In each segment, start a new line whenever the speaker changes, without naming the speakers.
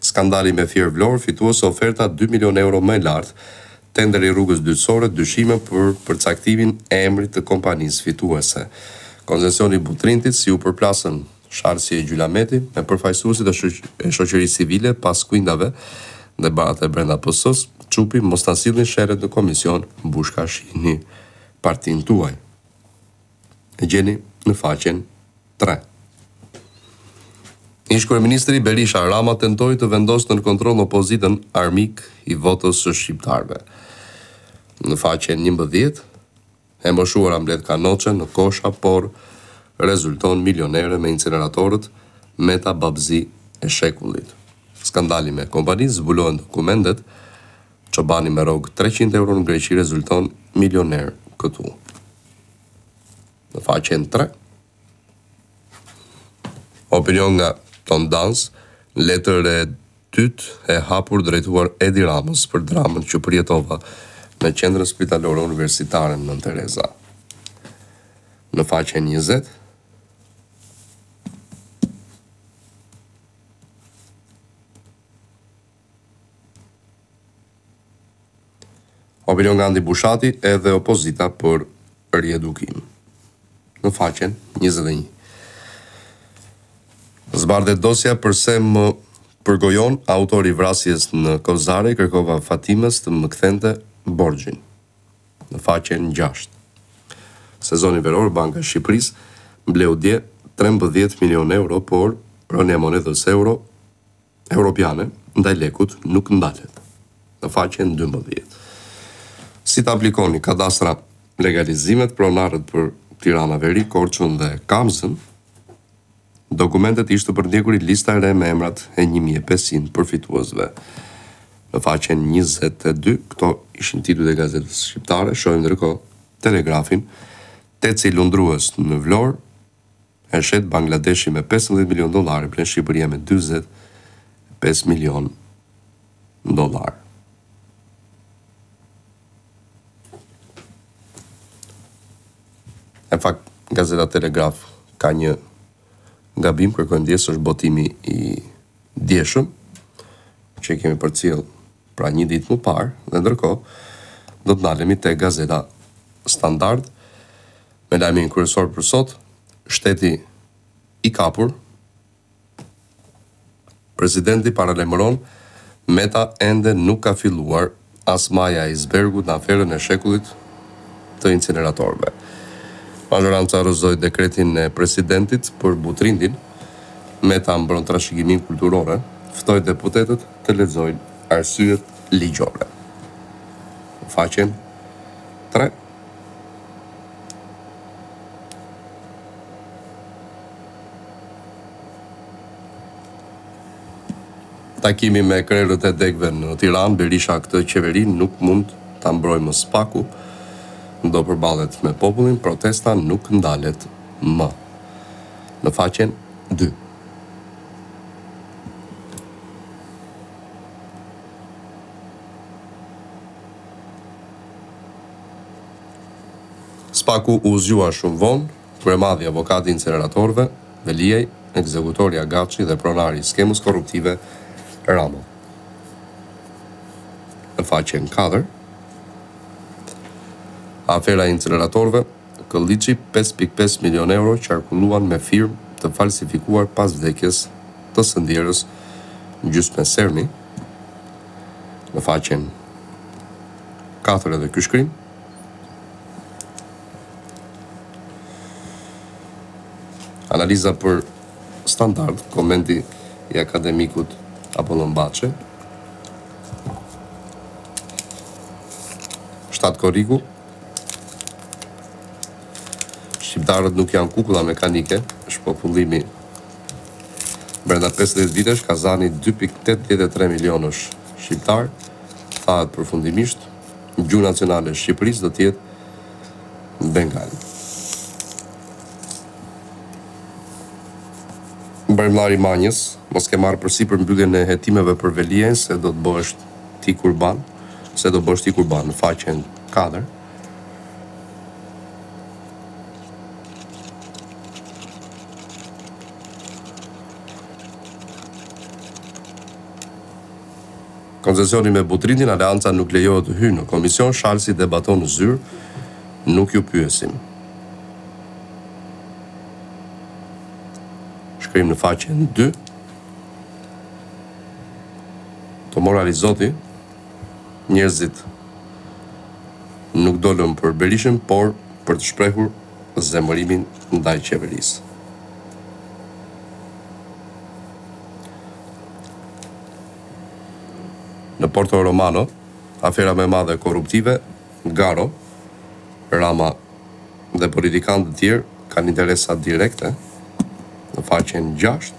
Skandali me Fier Vlorë, fituese oferta dy milionë euro më e lartë, tenderi i rrugës dytësore, dyshime për përcaktimin e emrit të kompanisë fituese, koncesioni i Butrintit, si u përplasën Shalsi e Gjylameti me përfaqësuesit e shoqërisë civile prapaskuintave dhe debate brenda PS-së, Çupi, mos na sillni sherret në komision, Bushka shihni partinë tuaj. e gjeni në faqen tre. Ish-kryeministri Berisha, Rama tentoi të vendosë nën kontroll opozitën, armik i votës së shqiptarëve. Në faqen njëmbëdhjetë, e moshuara mbledh kanoçe në kosha, por rezulton milionere me inceneratorët, Meta babëzi e shekullit. Skandali me kompanitë, zbulohen dokumentet, Çobani me rrogë treqind euro në Greqi rezulton milioner këtu. Në faqen 3. Opinion nga Tom Dans, letër e dytë e hapur drejtuar Edi Ramës për dramën që përjetova në Qendrën Spitalore Universitare Nënë Tereza. Në faqen 20. Opinion nga Andi Bushati edhe opozita për riedukim. Në faqen 21. Zbardhet dosja përse më përgojon autori i vrasjes në Kozare, kërkova Fatimës të më kthente borxhin. Në faqen 6. Sezoni veror Banka e Shqipërisë bleu dje trembëdhjetë milionë euro, por rënia e monedhës euro Europiane ndaj lekut nuk ndalet, në faqen dymbëdhjetë. Si të aplikoni kadastra legalizimet pronarët për Tirana Veri, Korçën dhe Kamzën, dokumentet, ish të përndjekurit lista e re me emrat e një mijë e pesëqind përfituesve. Në faqen njëzet e dy, këto ishin titujt e Gazetës Shqiptare, shohim ndërkohë Telegrafin, TEC-i lundrues në Vlorë, e shet Bangladeshi me pesëmbëdhjetë milionë dollarë e blen Shqipëria me dyzet e pesë milionë dollarë. Në fakt, Gazeta Telegraf ka një gabim, kërkojmë ndjesë, është botimi i djeshëm, që i kemi përcjellë pra një ditë më parë dhe ndërkohë do të ndalemi te Gazeta Standard me lajmin kryesor për sot, shteti i kapur, presidenti paralajmëron Meta ende nuk ka filluar as maja e ajzbergut në aferën e shekullit të inceneratorëve. Mazhoranca rrëzoi dekretin e presidentit për Butrindin, Meta mbron trashëgiminë kulturore, ftoi deputetët, të lexojnë arsyet ligjore në faqen tre. Takimi me krerët e degëve në Tiranë, Berisha këtë qeveri nuk mund ta mbrojë më SPAK-u do përballet me popullin, protesta nuk ndalet më. Në faqen dy. Spaku u zgjua shumë vonë, Kryemadhi avokati i inceneratorëve, Veliaj, ekzekutorja Gjiknuri dhe pronari i skemës korruptive Rama. Në faqen 4, afera e inceneratorëve Këlliçi pesë pikë pesë milionë euro qarkulluan me firmë të falsifikuar pas vdekjes të së ndjerës Gjysme Sermi në faqen katër edhe ky shkrim. Analiza për standard, komenti i akademikut Apollon Baçe. Shtatë Korriku, Shqiptarët nuk janë kukulla mekanike, shpopullimi. Brenda 50 vitesh, kazani 2.83 milionësh shqiptarë, thahet përfundimisht, gjuhë nacionale Shqipërisë do të jetë bengali. Braimllari Manjës, mos ke marrë përsipër mbylljen e hetimeve për Veliajn se do të bëhesh ti kurban se do bësh ti kurban në faqen 4 Koncesioni me Butrintin, Aleanca nuk lejohet të hyjë në komision, Shalsi debaton në zyrë, nuk ju pyesim. Shkrim në faqen 2. Te morali Zoti, njerëzit nuk dolën për Berishën, por për të shprehur zemërimin ndaj qeverisë. Në Porto Romano, afera më e madhe korruptive Garo, Rama dhe politikanë të tjerë kanë interesa direkte, në faqen gjashtë,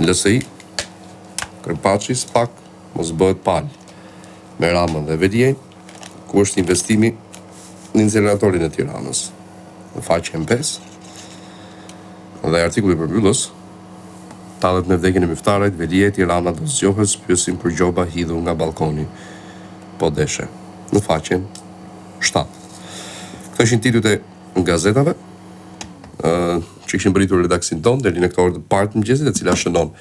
LSI, Kërpaçi SPAK mos bëhet palë me Ramën dhe Veliajn, ku është investimi në inceneratorin e Tiranës, në faqen pesë, dhe artikulli përmbyllës, Tallet me vdekjen e Myftarajt, Veliaj, Tirana do zgjohet, s'pyesim për gjoba, hidhu nga ballkoni. po deshe, në faqen shtatë. Këto ishin titujt e gazetave ë që kishin mbërritur në redaksinë tonë deri në këtë orë të parë të mëngjesit, e cila shënon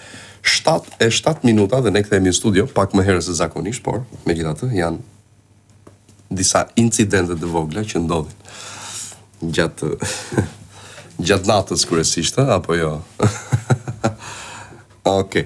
7 e 7 minuta dhe ne kthehemi në studio pak më herë se zakonisht, por megjithatë janë disa incidente të vogla që ndodhin gjatë gjatë natës kryesisht, apo jo. Okej. Okay.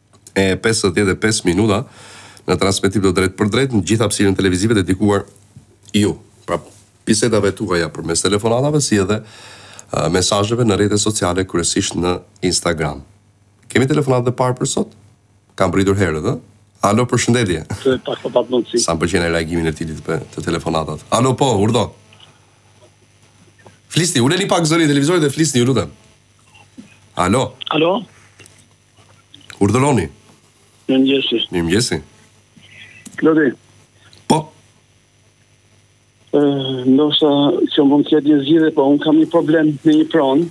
e pesëdhjetë e pesë minuta në transmetim të drejtpërdrejtë në të gjithë hapësirën televizive dedikuar ju, pra bisedave tuaja përmes telefonatave si edhe mesazheve në rrjetet sociale kryesisht në Instagram. Kemi telefonatën e parë për sot? Ka mbërritur herët, ë? Alo, përshëndetje. Të pak të patë mundësi. Sa më pëlqen reagimi i Tilit te telefonatat. Alo, po, urdhëro. Flisni, uleni pak zërin e televizorit dhe flisni, ju lutem. Alo.
Alo.
Urdhëroni. Mirëmëngjesi. Mirëmëngjesi.
Klodi.
Po.
Ndoshta që mund të jetë një zgjidhje, po unë kam një problem me një pronë.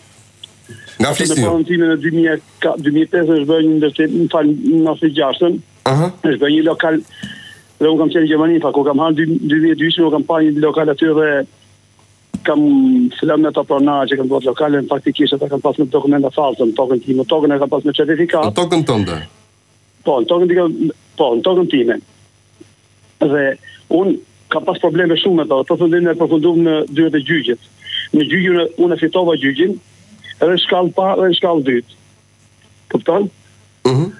Nga flisni?
Në pronën time në 2005 është bërë një ndërtim, më fal, në 96-ën.
Aha.
Është bërë një lokal dhe unë kam qenë në Gjermani, po kur kam ardhë 2002, unë kam pa një lokal aty dhe kam fillu me ato pronarë që kanë bërë lokalin, faktikisht ata kanë pas me dokumenta false, në tokën time, unë tokën e kam pas me certifikatë.
Në tokën tënde.
Po, në tokën time, po, në tokën time. Dhe unë kam pas probleme shumë me to, përfundimisht e përfunduam në dyert e gjyqit. Në gjyq unë e fitova gjyqin, edhe në shkallë parë, edhe shkallë dytë. Kupton?
Mhm. Mm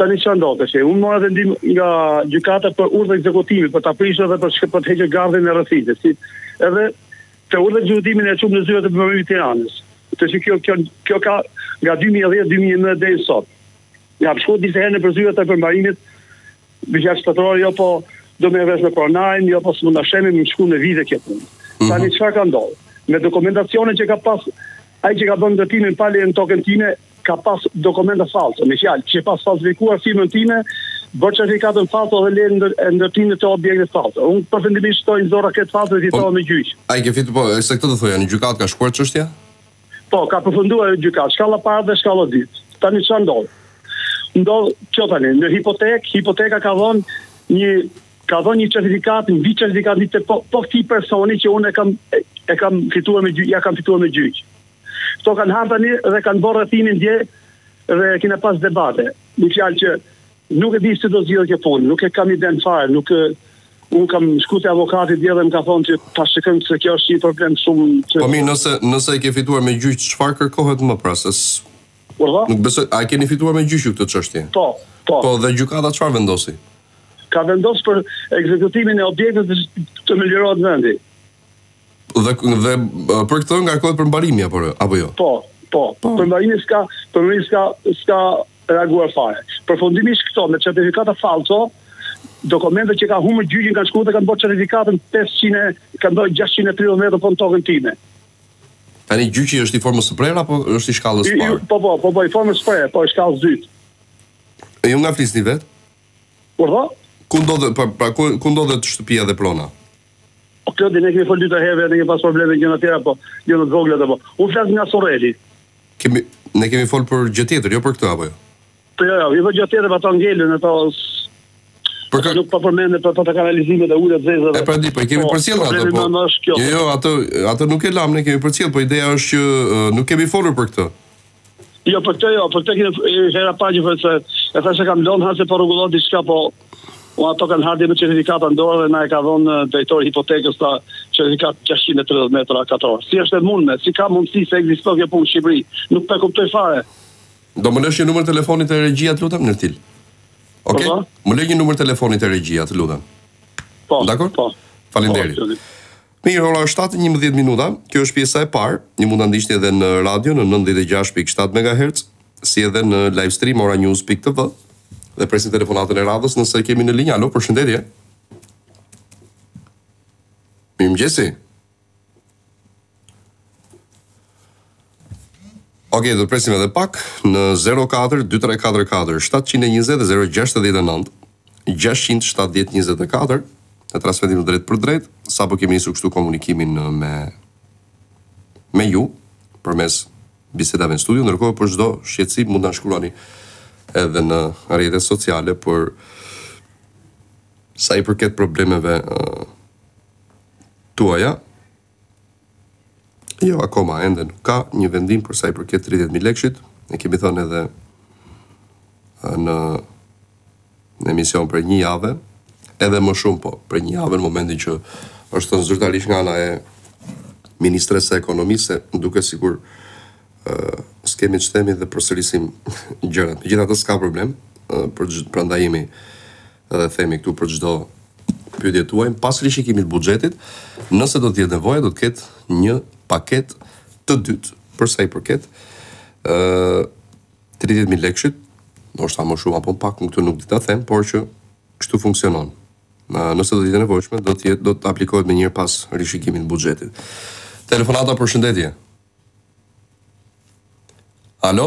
Tani çfarë ndodhi? Që unë mora vendim nga gjykata për urdhër ekzekutimi, për ta prishur dhe për çka për të hequr gardhin e rrethit. Si edhe këtë urdhër ekzekutimin e çum në zyrat e përmbarimit të Tiranës. Të që kjo, kjo, kjo ka nga 2010-2011 deri sot. Kam shku disa herë nëpër zyrat e përmbarimit, Gjatë shtatorë jo po do merresh vesh me pronarin, jo po s'mund ta shemi më shku në vite kjo punë. Mhm. Tani çfarë ka ndodhur? Me dokumentacionin që ka pas ai që ka bën ndërtimin pa leje në tokën time, ka pas dokumenta false, me fjalë, që pas falsifikuar firmën time, bërë certifikatën false dhe lejen ndër, ndërtimit të objektit false. Unë përfundimisht shtoj nxora këtë false dhe fitova në gjyq.
A e ke fitu po, se këtë do thoja, në gjykatë ka shkuar çështja?
Po, ka përfunduar ajo gjykatë, shkalla parë dhe shkalla dytë. Tani çfarë ndodh? Ndodh kjo tani, në hipotekë, hipoteka ka dhënë një ka dhënë një certifikat, një vit certifikat një të po, po këti personi që unë e kam, e kam fituar me gjyq, ja kam fituar me gjyq. Këto kanë ardh tani dhe kanë bërë rrethimin dje dhe kina pas debate. Me fjalë që Nuk e di si do zgjidhet kjo punë, nuk e kam idenë fare, nuk Unë kam shku te avokati dje dhe më ka thonë që ta shikojmë se kjo është një problem shumë që...
Po mi, nëse, nëse e ke fituar me gjyq, çfarë kërkohet më pas, se Urdhëro? Nuk besoj, a e keni fituar me gjyq këtë çështje?
Po, po.
Po dhe gjykata çfarë vendosi?
Ka vendos për ekzekutimin e objektit të, të më lirohet vendi.
Dhe dhe për këtë ngarkohet përmbarimi apo apo jo?
Po, po. po. Përmbarimi s'ka, përmbarimi s'ka s'ka reaguar fare. Përfundimisht këto me certifikata falso, dokumente që ka humbur gjyqin kanë shkuar dhe kanë bërë certifikatën 500, kanë bërë 630 metra në tokën time.
Tani gjyqi është i formës së prerë apo është i shkallës së parë?
Po po, po po i formës së prerë, po i shkallës dytë.
E ju nga flisni vet?
Urdhëro?
Ku ndodhet pra, pra ku, ku ndodhet shtëpia dhe prona?
Po kjo dhe ne kemi fol dy tre herë, ne kemi pas probleme gjëna të tjera, po gjëna të vogla, apo. Unë flas nga Surreli.
Kemi, ne kemi fol për gjë tjetër, jo për këtë, apo jo?
Po jo, jo, i dhe gjë tjetër, po ato ngelën, ato...
Për kë...
Nuk po përmend për ato kanalizimet e ujit të zeza dhe...
E pra di, po i kemi
po,
përcjellë ato, po... Jo, jo, ato, ato nuk e lamë, ne kemi përcjellë, po ideja është që nuk kemi folur për këtë.
Jo, për këtë jo, për këtë është hera parë që për këtë e thashë kam lënë hasë e po rregullohet diçka, po ato kanë ardh dje me çertifikata n'dorë dhe na e ka dhonë eh, drejtori hipotekës atë çertifikatë 630 metra katrorë. Si është e mundme, si ka mundësi se ekziston kjo punë në Shqipëri, nuk po e kuptoj fare.
Do më lësh një numër telefoni te regjia të lutem, Nertil? Oke, okay?
Po, po.
më lësh një numër telefoni te regjia të lutem.
Po,
Dakord?
po.
Faleminderit.
Po,
Mirë, ora është 7:11 minuta. Kjo është pjesa e parë. Ju mund ta ndiqni edhe në radio në 96.7 MHz, si edhe në live stream oranews.tv. Dhe presim telefonatën e radhës nëse e kemi në linjë. Alo, përshëndetje. Mirëmëngjesi. Ok, do të presim edhe pak në 04 2344 720 069 670 24 në transmetim drejtpërdrejt, sapo kemi nisur kështu komunikimin me me ju përmes bisedave në studio, ndërkohë për çdo shqetësim mund të na shkruani edhe në rrjetet sociale për sa i përket problemeve uh, tuaja, Jo, akoma ende nuk ka një vendim për sa i përket 30.000 lekëshit. E kemi thënë edhe në në emision për një javë, edhe më shumë po, për një javë në momentin që është thënë zyrtarisht nga ana e ministres së ekonomisë se më duket sikur ë uh, i kemi, i themi dhe përsërisim gjërat. Megjithatë s'ka problem, uh, për prandaj jemi dhe themi këtu për çdo pyetje tuajën, pas rishikimit të buxhetit, nëse do të jetë nevoja, do të ketë një paketë të dytë për sa i përket ë 30000 lekëshit, ndoshta më shumë apo më pak, unë këtu nuk di ta them, por që kështu funksionon. Nëse do të jetë nevojshme, do të jetë do të aplikohet menjëherë pas rishikimit të buxhetit. Telefonata, përshëndetje. Alo?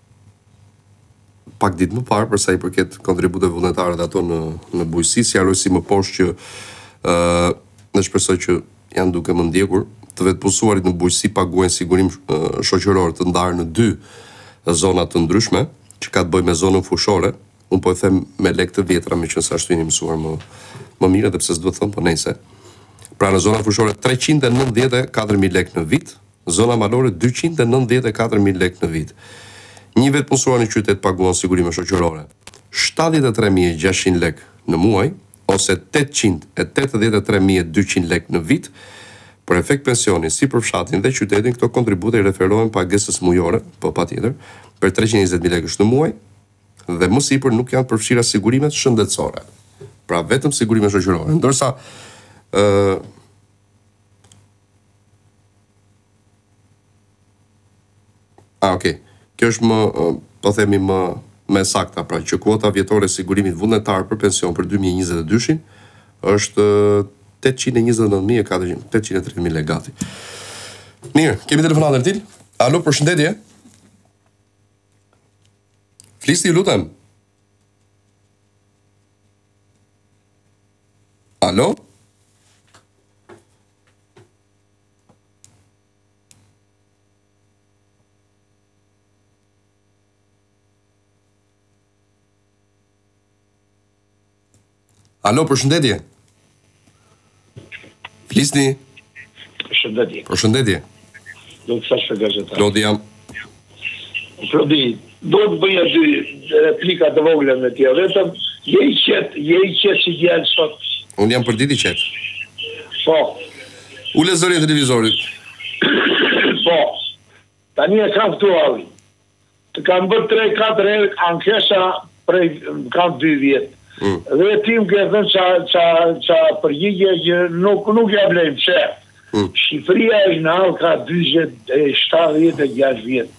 pak ditë më parë për sa i përket kontributeve vullnetare dhe ato në në bujqësi, sqaroj si më poshtë që ë uh, dhe shpresoj që janë duke më ndjekur, të vetëpunësuarit në bujqësi paguajnë sigurim shoqëror të ndarë në dy zona të ndryshme, që ka të bëjë me zonën fushore. Unë po e them me lekë të vjetra, meqenëse ashtu jeni mësuar më më mirë edhe pse s'do të them, po nejse. Pra në zonën fushore 394000 lekë në vit, Zona malore dyqind e nëntëdhjetë e katër mijë lekë në vit. Një i vetëpunësuar në qytet paguan sigurime shoqërore shtatëdhjetë e tre mijë e gjashtëqind lekë në muaj ose tetëqind e tetëdhjetë e tre mijë e dyqind lekë në vit. Për efekt pensioni, si për fshatin dhe qytetin këto kontribute i referohen pagesës mujore, po patjetër, për treqind e njëzet mijë lekësh në muaj dhe më sipër nuk janë përfshirë sigurimet shëndetësore. Pra vetëm sigurime shoqërore. Ndërsa, ë. A, ok. Kjo është më, po themi më më e sakta, pra që kuota vjetore e sigurimit vullnetar për pension për 2022-shin është 829.400, 830.000 lekë gati. Mirë, kemi telefonatë Ertil? Alo, përshëndetje. Flisni, ju lutem. Alo? Alo, përshëndetje. Flisni.
Përshëndetje.
Përshëndetje.
Do të thashë gazetar.
Doti jam.
Nuk di, do të bëja dy replika të vogla me ty, vetëm je i qetë, je i qetë si djalë sot.
Unë jam përditë i qetë.
Po.
Ule zërin e televizorit.
po. Tani e kam këtu avin. Të kam bërë 3-4 herë ankesa se kam dy vjet.
Mm.
Dhe ti më ke thënë ça ça ça përgjigje që nuk nuk ja vlen pse.
Mm.
Shqipëria e Inal ka 40 e 76 vjet.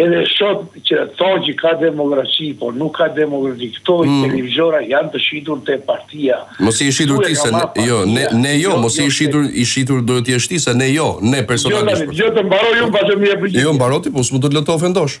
Edhe sot që thonë që ka demokraci, po nuk ka demokraci. Këto mm. televizora janë të shitur te partia.
Mos, i shitur je ti se ne, jo, ne ne jo, jo mos i jo, shitur i shitur do të jesh ti se ne jo, ne
jo, personalisht.
Jo,
jo
të mbaroj
unë
pastaj më jep. Jo, mbaro ti, po
s'do të të
lë të ofendosh.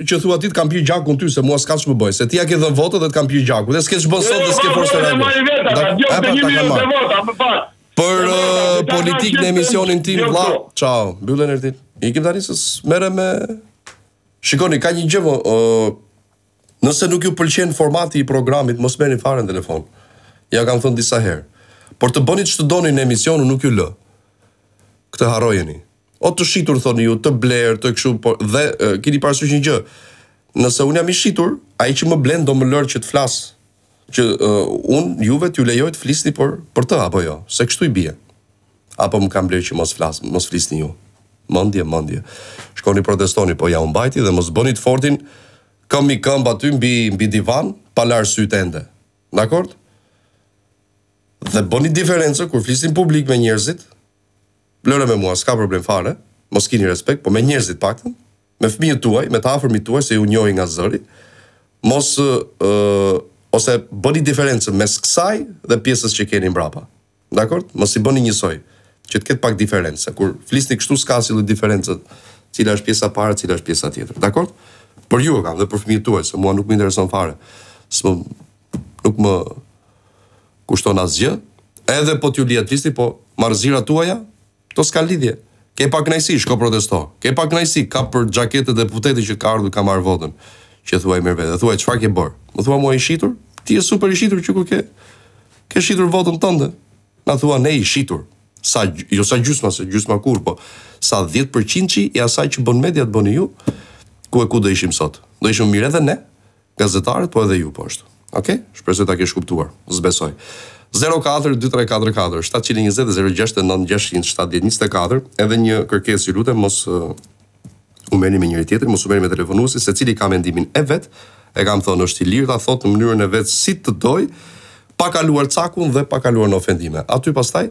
që thua ti të kanë pirë gjakun ty se mua s'ka ç'më bëjnë, se ti ja ke dhënë votën dhe të kanë pirë gjakun. Dhe s'ke ç'bën sot dhe s'ke forcë të
reagosh.
Për politikë në emisionin tim, vlla. Ciao. Mbylle, Ertin. Ikim tani se merrem me Shikoni, ka një gjë, nëse nuk ju pëlqen formati i programit, mos merrni fare në telefon. Jua kam thënë disa herë. Por të bëni ç'të doni në emision, nuk ju lë. Këtë harrojeni. O të shitur thoni ju, të blerë, të kështu, por dhe keni parasysh një gjë. Nëse unë jam i shitur, ai që më blen do më lërë që të flas. Që uh, unë juve t'ju lejoj të flisni për për të apo jo, se kështu i bie. Apo më kanë blerë që mos flas, mos flisni ju. Mëndje, mëndje. Shkoni protestoni, po jua mbajti dhe mos bëni të fortin këmbë mbi këmbë aty mbi mbi divan pa larë sytë ende. Dakord? Dhe bëni diferencë kur flisni në publik me njerëzit, Lëre me mua, s'ka problem fare, mos kini respekt, po me njerëzit të paktën, me fëmijët tuaj, me të afërmit tuaj se ju njohi nga zëri, mos ë ose bëni diferencën mes kësaj dhe pjesës që keni mbrapa. Dakord? Mos i bëni njësoj, që të ketë pak diferencë. Kur flisni kështu s'ka asnjë lloj diferencë, cila është pjesa para, cila është pjesa tjetër. Dakord? Për ju e kam dhe për fëmijët tuaj, se mua nuk më intereson fare. S'më nuk më kushton asgjë, edhe po t'ju lë të flisni, po marrëzirat tuaja, po s'ka lidhje. Ke pakënaqësi, shko protesto. Ke pakënaqësi, kape për xhakete deputetin që të ka ardhur ka marrë votën, që thua e merr vetë. Dhe thuaj çfarë ke bërë? Më thua mua i shitur? Ti je super i shitur që kur ke ke shitur votën tënde. Na thua ne i shitur. Sa jo sa gjysma, se gjysma kurrë, po sa 10%-shi i asaj që bën media të bëni ju, ku e ku do ishim sot? Do ishim mirë edhe ne? Gazetarët po edhe ju po ashtu. Ok? Shpresoj ta kesh kuptuar. S'besoj. Zero katër, dy tre katër katër, shtatëqind e njëzet e zero gjashtë e nëntë, gjashtëqind e shtatëdhjetë, njëzet e katër, edhe një kërkesë ju lutem mos u merrni me njëri-tjetrin, mos u merrni me telefonuesin, secili ka mendimin e vet, e kam thënë, është i lirë ta thotë në mënyrën e vet si të dojë, pa kaluar cakun dhe pa kaluar në ofendime. Aty pastaj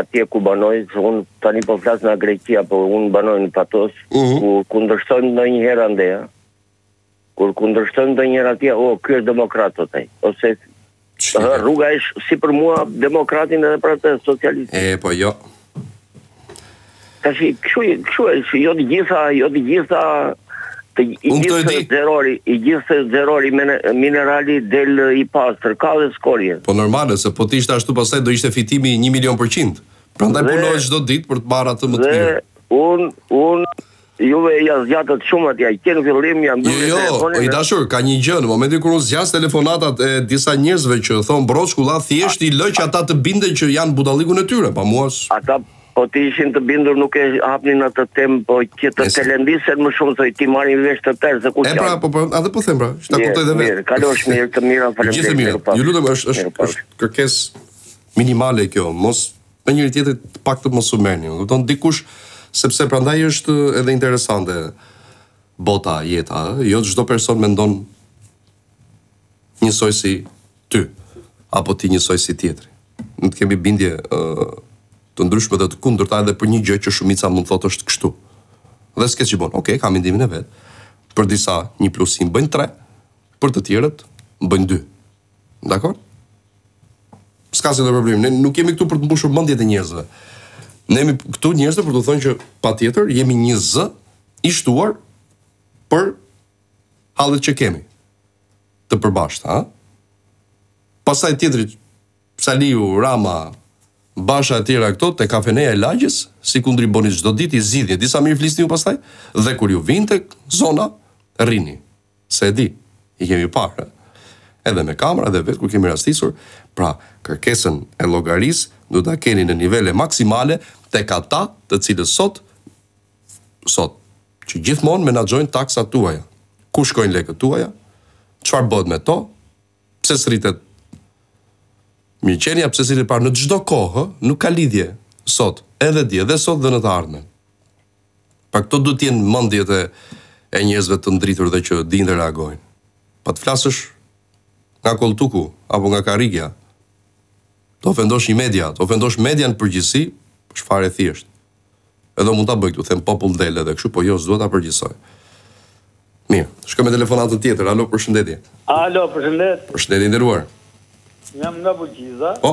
atje ku banoj, se unë tani po flas nga Greqia, po unë banoj në Patos, uh mhm. -huh. kur kundërshtojmë ndonjëherë andej, kur kundërshtojmë ndonjëherë atje, o, oh, ky është demokrat, thotë ai, ose
Qëtë?
rruga është si për mua demokratin edhe për atë socialistin.
E, po jo.
Tash kshu kshu është jo të gjitha, jo të gjitha të i gjithë xeherori, i gjithë xeherori minerali del i pastër, ka dhe skorje.
Po normale se po të ishte ashtu pastaj do ishte fitimi 1 milion për qind. Prandaj punohet çdo ditë për të marrë atë më të mirë.
Dhe un un Juve ja zgjatët shumë atje, ai që në fillim ja mbyll,
jo, telefonin. Jo, i dashur, ka një gjë, në momentin kur unë zgjas telefonatat e disa njerëzve që thonë broçkulla, thjesht i lë që ata të binden që janë në budallëkun e tyre, pa mua.
Ata po të ishin të bindur nuk e hapnin atë temë, po që të telendisen më shumë se t'i marrin vesh të tërë se kush.
E pra, po po, atë po them pra, ta kuptojë edhe vetë.
Mirë, kalofsh mirë, të mira, faleminderit.
Gjithë mirë. Ju lutem, është është kërkesë minimale kjo, mos me njëri-tjetrin të paktën mos u merrni. Do thotë dikush sepse prandaj është edhe interesante bota, jeta, ë? jo çdo person mendon njësoj si ty apo ti njësoj si tjetri. Mund të kemi bindje ë të ndryshme dhe të kundërta edhe për një gjë që shumica mund të thotë është kështu. Dhe s'ke ç'i bën. Okej, okay, ka mendimin e vet. Për disa një plus një bëjnë 3, për të tjerët bëjnë 2. Dakord? S'ka asnjë problem. Ne nuk jemi këtu për të mbushur mendjet e njerëzve. Ne jemi këtu njerëz për të thënë që patjetër jemi një zë i shtuar për hallet që kemi të përbashkëta? Pastaj tjetri Saliu, Rama, Basha e tjera këto te kafeneja e lagjes, sikundër i boni çdo ditë i zgjidhni. Disa mirë flisni ju pastaj dhe kur ju vjen te zona rrini. Se e di, i kemi parë, ë? Edhe me kamera dhe vetë kur kemi rastisur, pra kërkesën e llogarisë do ta keni në nivele maksimale tek ata të cilët sot sot që gjithmonë menaxhojnë taksat tuaja. Ku shkojnë lekët tuaja? Çfarë bëhet me to? Pse s'rritet mirëqenia, pse s'rritet para në çdo kohë, nuk ka lidhje sot, edhe dje, dhe sot dhe në të ardhmen. Pra këto duhet të jenë mendjet e e njerëzve të ndritur dhe që dinë dhe reagojnë. Pa të flasësh nga kolltuku apo nga karrigia, të ofendosh një media, të ofendosh median në përgjithësi, është fare e thjeshtë. Edhe mund ta bëj këtu, them popull dele dhe kështu, po jo, s'dua ta përgjithësoj. Mirë, shkoj me telefonatën tjetër. Alo, përshëndetje.
Alo, përshëndetje.
Përshëndetje i nderuar.
Jam nga Bulqiza.
Po.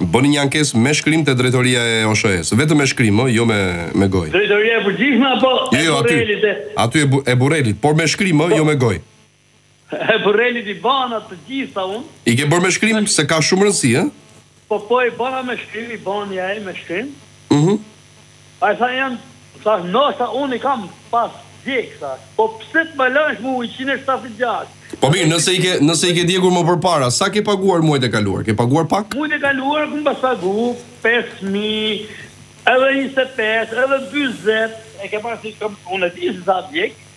Bëni një
ankesë me shkrim te drejtoria e OSHE-së. Vetëm me shkrim ë, jo me me gojë.
Drejtoria e Përgjithshme apo e Burrelit?
Jo, jo, aty, aty e Burrelit, por me shkrim ë, jo me gojë.
E Burrelit i bëna të gjitha unë.
I ke bërë me shkrim, se ka shumë rëndësi ë?
Po, po, i bëna me shkrim, i bënë ja ai me shkrim.
Uhum.
Ai tha jam thash ndoshta unë i kam pas djeg thash po pse të më lësh mu njëqind e shtatëdhjetë e gjashtë
Po mirë nëse i ke nëse i ke djegur më përpara sa ke paguar muajt e kaluar ke paguar pak?
Muajt e kaluar kam pas pagu pesë mijë edhe njëzet e
pesë edhe dyzet e
ke pas unë
e
di se sa djeg.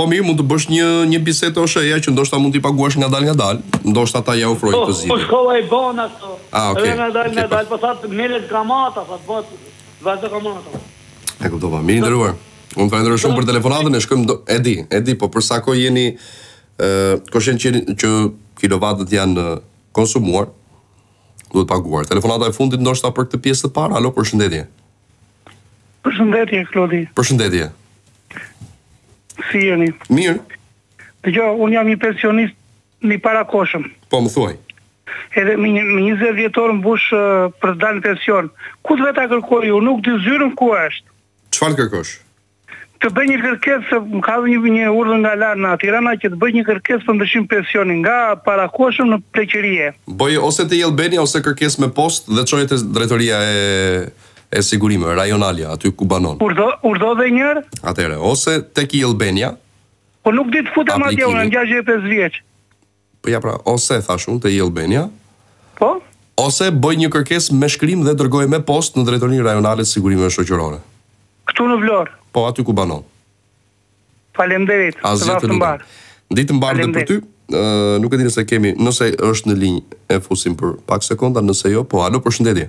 Po mirë, mund të bësh një një bisedë te OSHE-ja që ndoshta mund t'i paguash ngadalë ngadalë, ndoshta ata ia ofrojnë
po,
këtë zgjidhje.
Po shkova i bëna ato.
Ah, okay.
Edhe ngadalë okay, ngadalë, po thotë merret kamata, thotë bëhet vazhdon kamata.
E kuptova. Mirë i nderuar. Unë falenderoj shumë për telefonatën, e shkojmë do... e di, e di, po për sa kohë jeni ë uh, koshient që që kilovatët janë uh, konsumuar, duhet paguar. Telefonata e fundit ndoshta për këtë pjesë të parë. Alo, përshëndetje.
Përshëndetje Klodi.
Përshëndetje.
Si jeni?
Mirë.
Dëgjo, unë jam një pensionist i parakohshëm.
Po më thuaj.
Edhe me një me 20 dhjetor mbush për të dalë në pension. Ku të vete ta kërkoj unë, nuk di zyrën ku është.
Çfarë kërkosh?
Të bëj një kërkesë se më ka dhënë një urdhër nga lart nga Tirana që të bëj një kërkesë për ndryshim pensioni nga parakohshëm në pleqërie.
Bëje ose te e-Albania ose kërkesë me postë dhe çoje te drejtoria e sigurimeve rajonale aty ku banon.
Urdhro urdhro dhe njëherë?
Atëherë, ose tek e-Albania.
Po nuk di të futem atje unë jam gjashtëdhjetë e pesë vjeç.
Po ja pra, ose thash unë te e-Albania.
Po?
Ose bëj një kërkesë me shkrim dhe dërgoje me postë në Drejtorinë Rajonale të Sigurimeve Shoqërore.
Këtu në Vlorë.
Po, aty ku banon.
Faleminderit.
Asgjë të lumtë. Ditë të mbarë dhe për ty. Uh, nuk e di nëse kemi, nëse është në linjë, e fusim për pak sekonda, nëse jo, po alo, përshëndetje.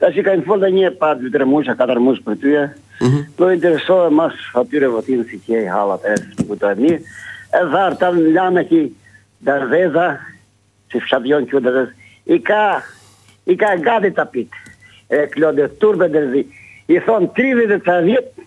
Tash i ka një fonda një pa dy tre muaj, katër muaj për ty. Mm -hmm. Do interesohet mas atyre votim si kje i halat e së kujtojë mirë. E zarë të lanë e ki dërveza, që fshat jonë kjo dërveza, i ka, i ka gati tapitë. E Klodi e turbe dërzi. I thonë 30 të vjetë,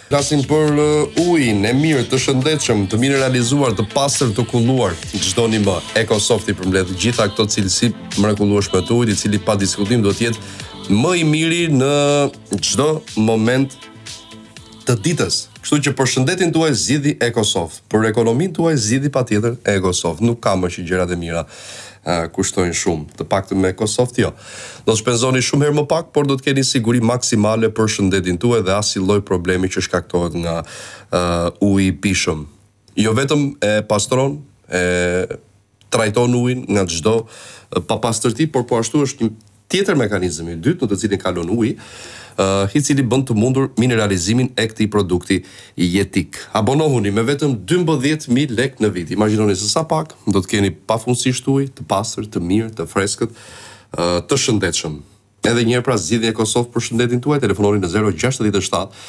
Flasim për uh, ujin e mirë, të shëndetshëm, të mineralizuar, të pastër, të kulluar. Ç'doni më? EcoSoft i përmbledh të gjitha këto cilësi të mrekullueshme të ujit, i cili pa diskutim do të jetë më i miri në çdo moment të ditës. Kështu që për shëndetin tuaj zgjidhi EcoSoft, për ekonominë tuaj zgjidhi patjetër EcoSoft. Nuk ka më që gjërat e mira. kushtojnë shumë, të paktën me Ecosoft jo. Do të shpenzoni shumë herë më pak, por do të keni siguri maksimale për shëndetin tuaj dhe asnjë lloj problemi që shkaktohet nga uh, uji i pijshëm. Jo vetëm e pastron, e trajton ujin nga çdo papastërti, por po ashtu është Tjetër mekanizëm i dytë në të cilin kalon uji, i cili bën të mundur mineralizimin e këtij produkti jetik. Abonohuni me vetëm dymbëdhjetë mijë lekë në vit. Imagjinoni se sa pak do të keni pafundësisht ujë, të pastër, të mirë, të freskët, të shëndetshëm. Edhe një herë pra zgjidhni Ecosoft për shëndetin tuaj, telefononi në zero gjashtëdhjetë e shtatë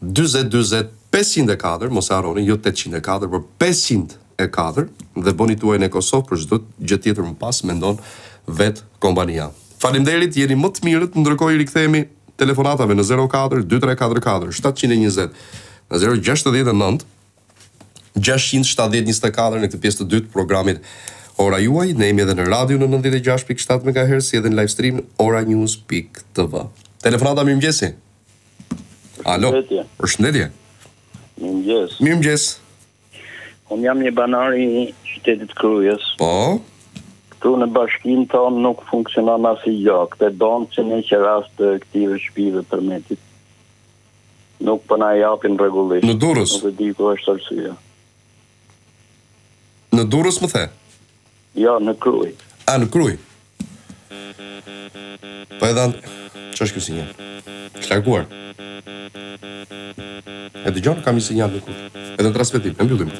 dyzet dyzet pesëqind e katër, mos e harroni, jo tetëqind e katër, por pesëqind. e katër dhe bëni tuajin Ecosoft për çdo gjë tjetër më pas mendon vet kompania. Faleminderit jeni më të mirët ndërkohë i rikthehemi telefonatave në zero katër dy tre katër katër shtatëqind e njëzet në zero gjashtëdhjetë e nëntë gjashtëqind shtatëdhjetë njëzet e katër në këtë pjesë të dytë të programit Ora juaj ne jemi edhe në radio në nëntëdhjetë e gjashtë pikë shtatë megahertz si edhe në live stream oranews pikë tv telefonata mirëmëngjesi alo përshëndetje mirëmëngjes mirëmëngjes
Unë jam një banar i qytetit të Krujës.
Po.
Këtu në bashkinë tonë nuk funksionon asnjë gjë. Këtë donacionet që rast të këtyre shtëpive të tërmetit. Nuk po na japin rregullisht.
Në Durrës.
Nuk e di ku është arsyeja.
Në Durrës më the.
Jo, në Krujë.
A, në Krujë. Po e dhanë... Ç'është ky sinjal? Është larguar. E dëgjon, kam një sinjal në Krujë. E në transmitim, e mbyllim.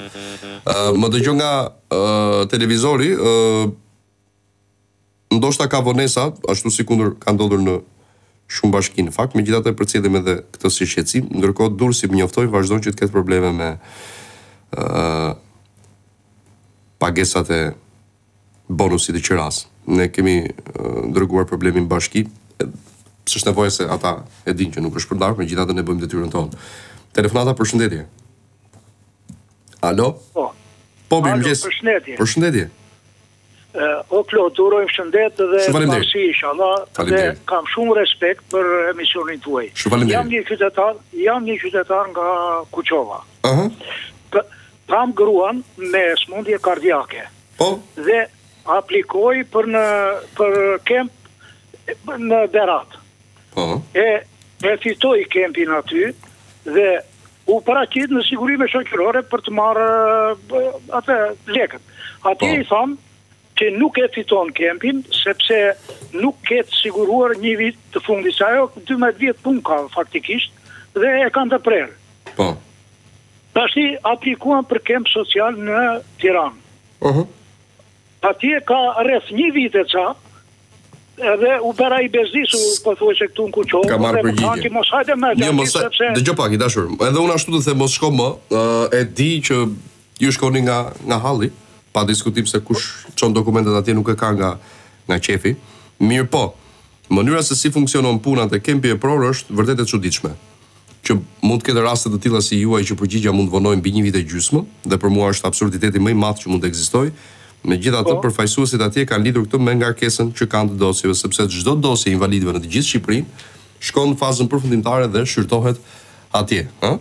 Më dëgjon nga televizori, Ndoshta ka vonesa, ashtu sikundër ka ndodhur në shumë bashki në fakt, megjithatë e përcjellim edhe këtë si shqetësim, ndërkohë Durrësi më njoftojnë vazhdon që të ketë probleme me pagesat e bonusit të qirasë. Ne kemi dërguar problemin në bashki, s'është nevoja se ata e dinë që nuk është shpërndarë, megjithatë ne bëjmë detyrën tonë. Telefonata përshëndetje. Alo?
Po.
Po,
mirëmëngjes.
Përshëndetje. Përshëndetje.
O Klod, të urojmë shëndet dhe Shumë faleminderit. mbarësi inshallah dhe Faleminderit. kam shumë respekt për emisionin tuaj. Shumë faleminderit. Jam një qytetar, jam një qytetar nga Kuçova.
Aha.
Ka- Kam gruan me smundje kardiake
Po,
dhe aplikoi për në për kemp në Berat.
Po.
E e fitoi kempin aty dhe u paraqit në sigurime shoqërore për të marrë atë lekët. Atje po. i thanë që nuk e fiton kempin, sepse nuk ke të siguruar një vit të fundit, se ajo 12 vjetë punë ka faktikisht, dhe e kanë të prerë.
Po.
Tashti aplikuan për kemp social në Tiranë.
Uh -huh.
Atje ka rreth një vit e ca, edhe u bëra i bezdisur, pothuajse këtu në Kuçovë.
Ka marrë përgjigje.
Mos hajde më
atje. Jo, mos hajde, sepse... dëgjo pak, i dashur. Edhe unë ashtu të them, mos shko më, e di që ju shkoni nga, nga halli, pa diskutim se kush çon dokumentet atje nuk e ka nga, nga qejfi. Mirëpo, mënyra se si funksionon puna te kempi epror është vërtet e çuditshme. që mund të ketë raste të tilla si juaj që përgjigja mund të vonojë mbi një vit e gjysmë dhe për mua është absurditeti më i madh që mund të ekzistojë. Megjithatë, përfaqësuesit atje kanë lidhur këtë me ngarkesën që kanë të dosjeve, sepse çdo dosje e invalidëve në të gjithë Shqipërinë shkon në fazën përfundimtare dhe shqyrtohet atje, ë?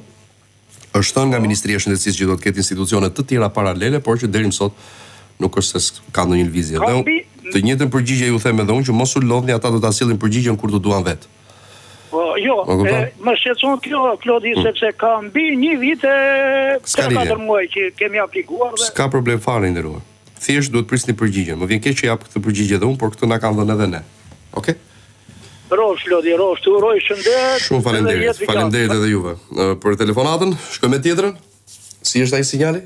Është thënë nga Ministria e Shëndetësisë që do të ketë institucione të tjera paralele, por që deri më sot nuk është se ka ndonjë lëvizje. Dhe unë të njëjtën përgjigje ju them edhe unë që mos u lodhni, ata do ta sjellin përgjigjen kur të duan vetë.
Po, jo, më shqetëson kjo, Klodi, mm. sepse ka mbi një vit e katër muaj që kemi aplikuar. Dhe...
S'ka problem fare, i nderuar. Thjesht duhet prisni përgjigje. Më vjen keq që jap këtë përgjigje dhe unë, por këtë na kanë dhënë edhe ne. Okej? Okay?
Rrofsh, Klodi, rrofsh, të uroj shëndet.
Shumë faleminderit, faleminderit edhe juve. Për telefonatën, shkoj me tjetërën, si është ai sinjali?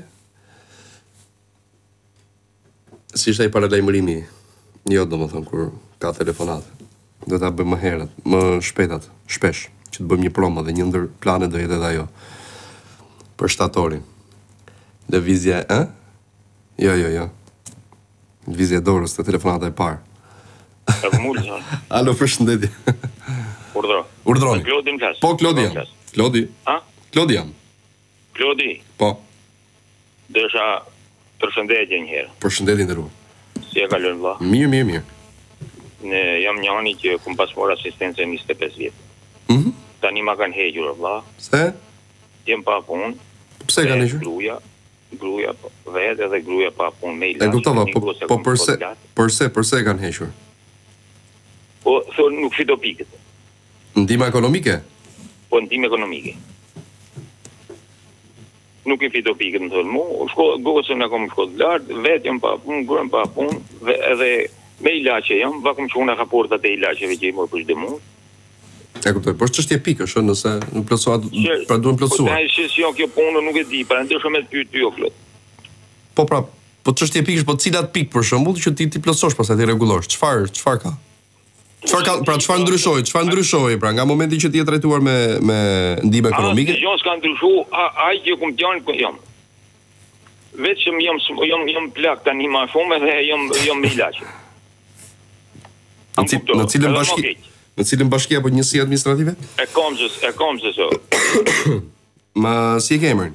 Si ishte ai paralajmërimi i yt, domethënë kur ka telefonatë. Do ta bëjmë më herët, më shpejt, shpesh, që të bëjmë një promo dhe një ndër planet do jetë edhe ajo. Për shtatorin. Lëvizja, ë? Jo, jo, jo. Lëvizja e dorës te telefonata e parë.
Ka vëmul zon.
Alo, përshëndetje.
Urdhro.
Urdhroni.
Klodin me flas.
Po Klodi jam. Klodi.
Ha?
Klodi jam.
Klodi.
Po.
Desha përshëndetje një herë.
Përshëndetje i nderuar.
Si e kalon vla?
Mirë, mirë, mirë.
Unë jam një ani që kam pas marrë asistencë 25 vjetë.
Mm -hmm.
Tani ma kanë hequr, vla.
Se?
Jem pa punë.
Pse kanë hequr?
Gruja, gruja po, vetë edhe gruja pa punë.
E kuptova, po, po përse, përse, përse kanë hequr?
Po, thonë nuk i fiton pikët.
Ndihma ekonomike?
Po ndihmë ekonomike. Nuk i fiton pikët thonë mu, shko, gocën e kom shkollë të lartë, vetë jem pa punë, grun pa punë, dhe edhe me ilaçe jem, ja kam çu dhe raportet e ilaçeve që i marr për çdo muj.
E kuptoj, po çështje pikësh është nëse nuk plotësohet, pra duhen plotësuar. Po
ai shes jo kjo punë nuk e di, prandaj desha me të pyet ty o Klod.
Po pra, po çështje pikësh është, po cilat pikë për shembull që ti t'i plotësosh pastaj t'i rregullosh. Çfarë, çfarë ka? Çfarë ka, pra çfarë ndryshoi? Çfarë ndryshoi pra nga momenti që ti je trajtuar me me ndihmë ekonomike?
Asgjë s'ka ndryshuar, ai që kam qen ku jam. Vetëm jam jam jam plak tani më shumë dhe jam jam me ilaç.
Në cilën në cilën bashki? Në cilën bashki apo njësi administrative?
E Kamzës, e Kamzës.
Ma si e ke emrin?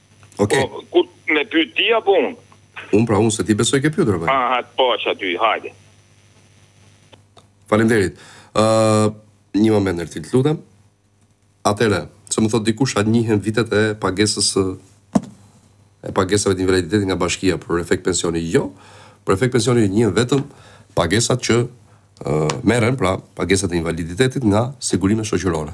Ok.
Po, ku me pyet ti apo unë?
Unë pra unë se ti besoj ke pyetur apo?
Jo? Aha, të paç aty, hajde.
Faleminderit. Ë, uh, një moment Nerti, të lutem. Atëherë, se më thotë dikush a njihen vitet e pagesës së e pagesave të invaliditetit nga bashkia për efekt pensioni. Jo, për efekt pensioni njihen vetëm pagesat që uh, merren, pra pagesat e invaliditetit nga sigurime shoqërore.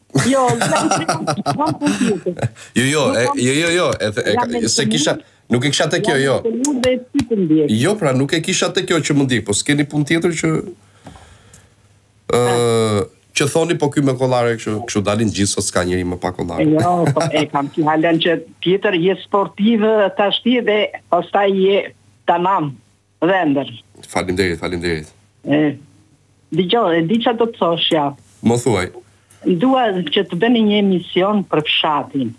Jo,
jam
kompjuter.
Jo, jo, jo,
jo, jo, e se kisha nuk e kisha te kjo, jo. Jo, pra nuk e kisha te kjo që më dje, po s'keni punë tjetër që ë që thoni po ky me kollare kështu, kështu dalin gjithë sot s'ka njeri më pa kollare.
Jo, po e kam ti halen që tjetër je sportiv tash ti dhe pastaj je tamam. dhe ender.
Faleminderit, faleminderit.
E dëgjoj, e di çfarë do të thoshja.
Më thuaj.
Dua që të bëni një emision për fshatin.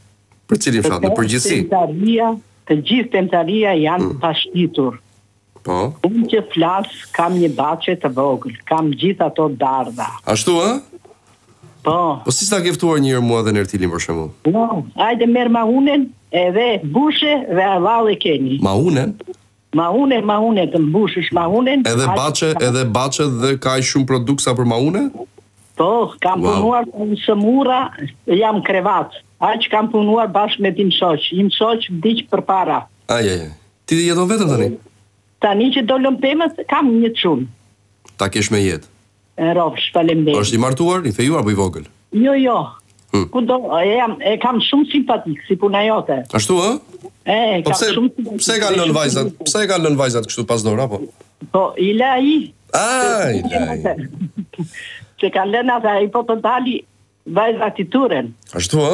Për cilin fshat në përgjithësi?
Tentaria, të gjithë tentaria janë mm. pashtitur.
Po.
Unë që flas kam një baçe të vogël, kam gjithë ato dardha.
Ashtu ë?
Po.
Po si s'na ke ftuar një herë mua dhe Nertilin për shembull?
Po, hajde merr maunen, edhe mbushe dhe avall e keni.
Maunen?
Maune maune të mbushësh maunen.
Edhe baçe edhe baçe dhe ka aq shumë produkt sa për maune?
Po, kam punuar wow. u sëmura, jam krevat. Aq kam punuar bashkë me tim shoq. Im shoq vdiq përpara.
Ai ai. Ti jeton vetëm tani?
Tani që dolën pemët, kam një çun.
Ta kesh me jetë.
Rrofsh, faleminderit.
Është i martuar, i fejuar apo i vogël?
Jo, jo. Hmm. Ku do, e kam, e kam shumë simpatik si puna jote.
Ashtu ë?
E, e
po
kam
pse,
shumë simpatik.
Pse e kanë lënë vajzat? Pse e kanë lënë vajzat kështu pas dorë apo?
Po, i la ai.
A, i la ai.
S'e kanë lënë ato atë po të dali vajzat i turren.
Ashtu ë?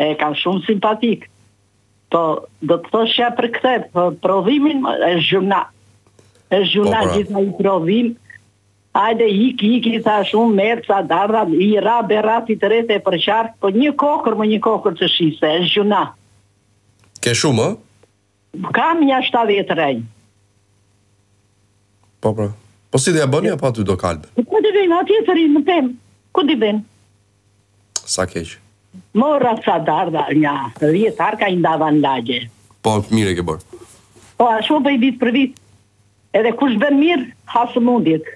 E kam shumë simpatik. Po, do të thoshja për këtë, po, prodhimin e shqyjnë. E shqyjnë
po, pra.
gjithë atë prodhim. Hajde, ik, ik, i tha shumë, merë, sa dardha, i ra, Beratit rreth e përqark, po një kokërr, më një kokërr të shisje, e shqyjnë.
Ke shumë, o?
Kam nja shtatëdhjetë rrënjë.
Po pra. Po si do ia bëni apo aty do kalben?
Po do vin atje të rrinë në pemë. Ku do vin?
Sa keq.
Mora sa dardha, nja 10 arka i ndava në lagje.
Po mirë e ke bërë.
Po ashtu bëj vit për vit. Edhe kush bën mirë, ha sëmundjet.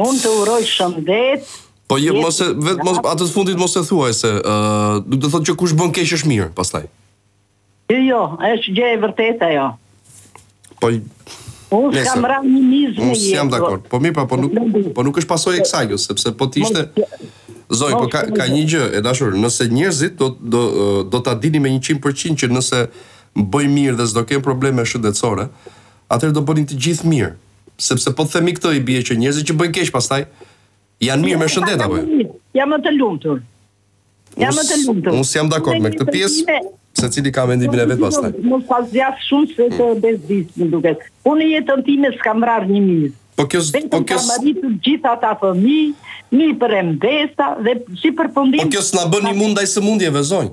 Unë të uroj shëndet.
Po jo, mos e vetë mos atë të fundit mos e thuaj se ë uh, nuk do thotë që kush bën keq është mirë pastaj.
Jo, jo, është gjë e vërtetë ajo.
Po
Unë s'kam vrarë një mizë në jetë.
Unë jam dakord. Po mirë, pra, po nuk po nuk është pasojë e kësaj, sepse po të ishte zonjë, po ka ka një gjë e dashur, nëse njerëzit do do do ta dinin me 100% që nëse bëj mirë dhe s'do kem probleme shëndetësore, atëherë do bënin të gjithë mirë, sepse po të themi këtë i bie që njerëzit që bëjnë keq pastaj janë mirë me shëndet apo jo?
Janë më të lumtur. Janë më të lumtur.
Unë s'jam dakord me këtë pjesë. Secili ka mendimin e vet pastaj.
Mos po e zgjas shumë se të mm. bezdis, më duket. Unë jetën time s'kam vrarë një mizë.
Po kjo po kjo
kam të gjithë ata fëmijë, nipër e mbesa dhe si përfundim.
Po kjo s'na bën imun ndaj sëmundjeve
zonjë.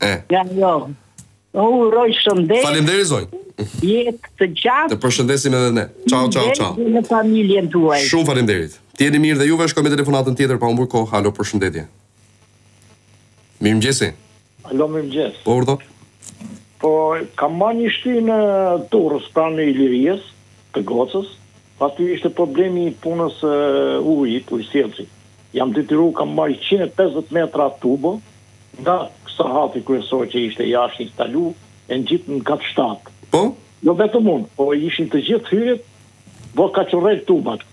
E.
Jo, jo.
Ju uroj shëndet.
Faleminderit zonjë.
Jetë të gjatë.
Të përshëndesim edhe ne. Ciao, ciao, ciao.
Në familjen tuaj.
Shumë faleminderit. Të jeni mirë dhe juve shkoj me telefonatën tjetër pa humbur kohë. Alo, përshëndetje. Mirëmëngjesi.
Alo, mirëmëngjes.
Po urdhëro.
Po kam marrë një shtëpi në Durrës pranë Ilirias, të gocës. Aty ishte problemi i punës uh, ujit, ujësjellësit. Jam detyru kam marrë njëqind e pesëdhjetë metra tubo nga sahati kryesor që ishte jashtë instalu e ngjit në kat shtatë.
Po?
Jo vetëm unë, po ishin të gjithë hyrjet bo kaçurrela tubat.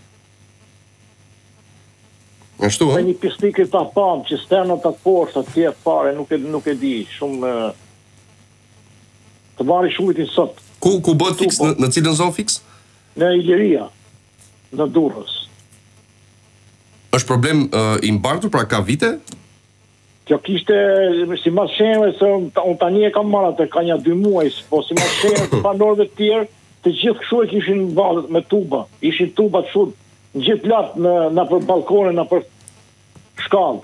Ashtu ë?
Edhe një pisllëk ta pamë cisternën poshtë atje fare nuk e nuk e di shumë të marrish ujin sot.
Ku ku bëhet fiks në në cilën zonë fiks?
Në Iliria. në Durrës.
Është problem uh, i mbartur pra ka vite?
Kjo kishte simbas thënieve se unë tani e kam marrë atë ka një dy muaj, po simbas thënieve të banorëve të tjerë, të gjithë kështu e kishin mbarë me tuba. Ishin tubat shumë, gjithë lart
në, nëpër ballkone, nëpër shkallë.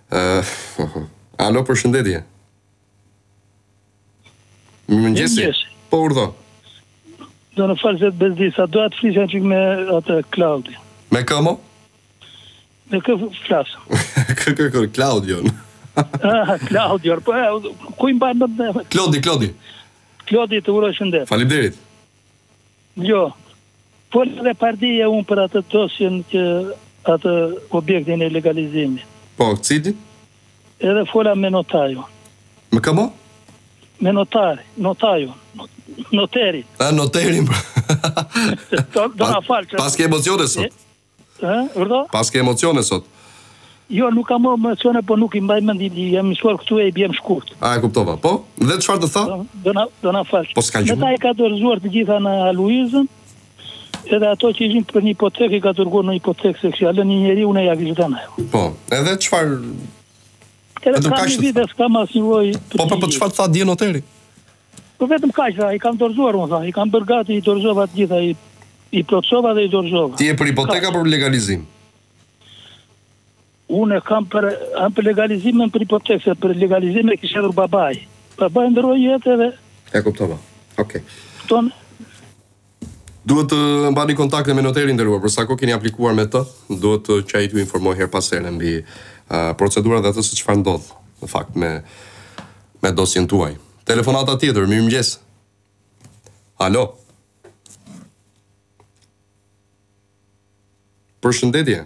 Alo, përshëndetje. Mirëmëngjesi. Po urdhëro.
Do më falësh se të bezdisa, doja të flisja me atë Klaudi.
Me kë mo?
Me kë flas.
kë kë kë, Klaudion.
ah, Klaudion, po, ku i mbajnë më të
Klodi, Klodi.
Klodi, të uroj shëndet.
Faleminderit.
Jo. Fola edhe pardje unë për atë dosjen, për atë objektin e legalizimit.
Po, cili?
Edhe fola me notaju.
Me kë, pra?
Me notari, notaju, noterin.
A, noterin, pra.
Do na falë.
Paske emocione sot.
Ë,
vërdo? Paske emocione sot.
Jo, nuk kam emocione, po nuk i mbaj mend, i jam mësuar këtu e i bjem shkurt.
A e kuptova, po? Dhe çfarë të tha?
Do, do na do na fal.
Po s'ka gjë.
Ato i ka dorëzuar të gjitha në Aluizni. Edhe ato që ishin për një hipotekë i ka dërguar në hipotekë se kështu, një njeriu ne ja kish dhënë ajo.
Po, edhe çfarë
Edhe ka një vit e s'kam asnjë lloj.
Po, po, po, çfarë tha dje noteri?
Po vetëm kaq tha, i kam dorëzuar unë tha, i kam bërë gati, i dorëzova të gjitha, i i plotësova dhe i dorëzova.
Ti je për hipotekë a për legalizim?
Unë e kam për, e kam për legalizimin për hipotekë, se për legalizim e kishte hedhur babai. Babai ndërroi jetë edhe
E kuptova. Okej. Okay.
Ton
Duhet të mbani kontakte me noterin e nderuar për sa kohë keni aplikuar me të, duhet që ai t'ju informojë herë pas here mbi procedurat dhe atë se çfarë ndodh në fakt me me dosjen tuaj. Telefonata tjetër, mirëmëngjes. Alo. Përshëndetje.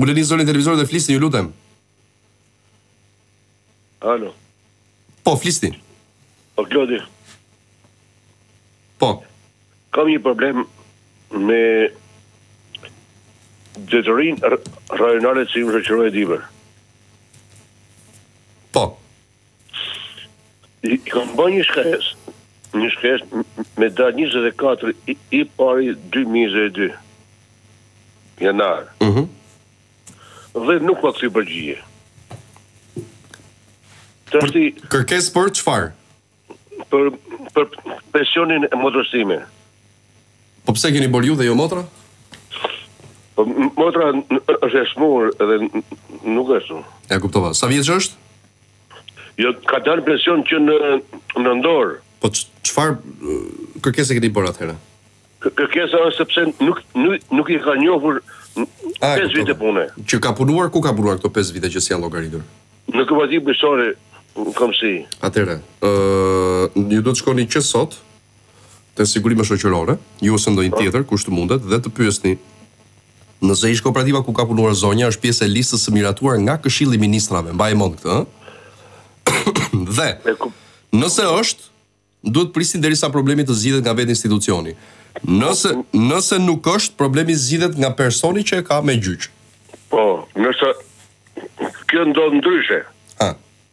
Uleni zërin e televizorit dhe flisni, ju lutem.
Alo.
Po, flisni.
Po, Klodi.
Po.
Kam një problem me drejtorinë rajonale sigurime shoqërore Dibër.
Po.
I kam bërë një shkresë, një shkresë me datë 24 i, i pari 2022, janar.
Mm -hmm.
Dhe nuk më kthen përgjigje. Të është i...
Kërkesë për çfarë?
Për, për pensionin e motrës time.
Po pse keni bërë ju dhe jo motra?
Po motra është e sëmurë dhe nuk është.
E kuptova. Sa vjeç është?
Jo, ka dalë pension që në, në nëntor.
Po çfarë kërkesë keni bërë atëherë?
Kërkesa është sepse nuk nuk nuk i ka njohur 5 vite pune.
Që ka punuar ku ka punuar këto 5 vite që s'i janë llogaritur?
Në kooperativë bujqësore Komsi.
Atëherë, ë ju do të shkoni që sot te sigurimet shoqërore, ju ose ndonjë tjetër, kush të mundet, dhe të pyesni nëse ish-kooperativa ku ka punuar zonja është pjesë e listës së miratuar nga Këshilli i Ministrave, mbaje mend këtë, ëh? Dhe, nëse është, duhet të prisni derisa problemi të zgjidhet nga vetë institucioni. Nëse, nëse nuk është, problemi zgjidhet nga personi që e ka me gjyq.
Po, nëse kjo ndodh ndryshe.
Ha.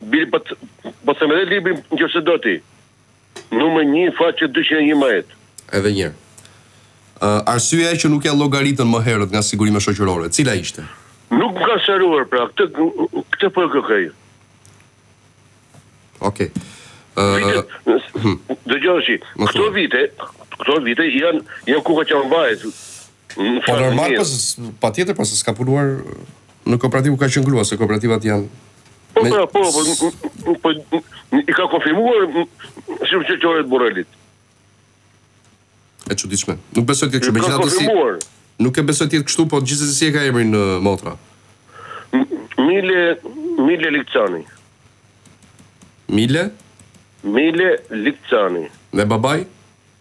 Mirë
po
të po të them edhe librin nëse do ti. Numër një, faqe dyqind e një Majet.
Edhe një herë. Ë, arsyeja që nuk ia llogaritën më herët nga Sigurime Shoqërore, cila ishte?
Nuk më kanë sqaruar, pra, këtë këtë po e kërkoj.
Okej. Ë,
Vitet, hm. dëgjo ti, Më këto thuaj. vite, këto vite janë janë kuka që mbajt.
Po normal, patjetër po se s'ka punuar në kooperativë ku ka qenë grua, se kooperativat janë...
Po, me... po, po, po, po, i ka konfirmuar shoqërore të Burrelit.
E që dikur, nuk besoj të jetë kështu, megjithatë si... Nuk e besoj të jetë kështu, po gjithsesi e ka emrin motra.
Mile, Mile Likcani.
Mile?
Mile Likcani.
Dhe babai?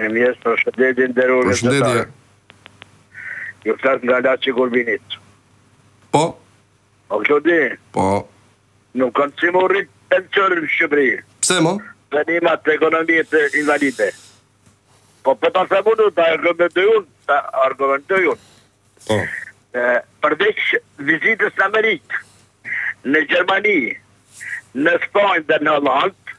Mëngjes, përshëndetje
i nderuar
gazetar.
Ju flas nga Laçi i Kurbinit.
Po.
O Klodi.
Po.
Nuk kanë si me rrit pensionin në Shqipëri.
Pse mo?
As ndihmat ekonomike të invalidëve. Po prit se mund ta argumentoj unë, ta argumentoj unë.
Po.
E, përveç vizitës në Amerikë, në Gjermani, në Spanjë dhe në Hollandë,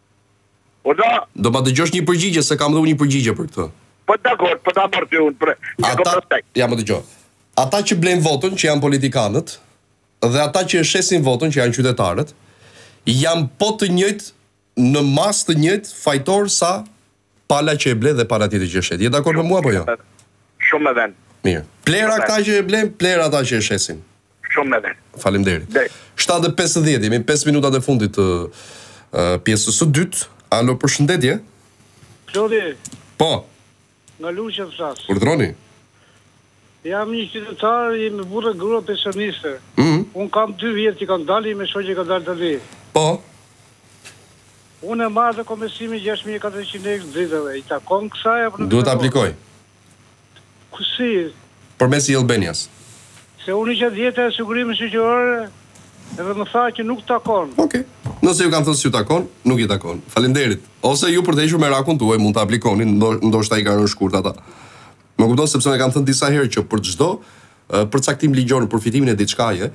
Urdhëro? Do ma dëgjosh një përgjigje se kam dhe unë një përgjigje për këtë.
Po dakord, po ta marr ty unë për
atë, ja më dëgjo. Ata që blejnë votën, që janë politikanët, dhe ata që e shesin votën, që janë qytetarët, janë po të njëjtë në masë të njëjtë fajtorë sa Pala që e ble dhe pala tjetër që e shet. Je dakord me mua apo jo?
Shumë me vend.
Mirë. Plehra këta që e blejnë, plehra ata që e shesin.
Shumë me vend.
Faleminderit. 7:50 jemi 5 minutat e fundit të uh, pjesës së dytë. Alo, përshëndetje.
Klodi.
Po.
Nga Luçi flas.
Urdhroni.
Jam një qytetar, jemi burrë e grua pensionistë.
Mm.
Unë kam dy vjet që kam dalë, ime shoqe ka dalë tani.
Po.
Unë e marr atë kompensimin 6.400 lekë e dritave, i takon kësaj apo nuk
Duhet të aplikojë.
Si?
Përmes e-Albanias.
Se unë i pyeta te sigurimet shoqërore, edhe më tha që nuk takon.
Okej. Okay. Nëse ju kanë thënë s'i takon, nuk i takon. Faleminderit. Ose ju për të hequr merakun tuaj mund të aplikoni, ndoshta i kanë rënë shkurt ata. Më kupton sepse unë e kam thënë disa herë që për çdo përcaktim ligjor në përfitimin e diçkaje,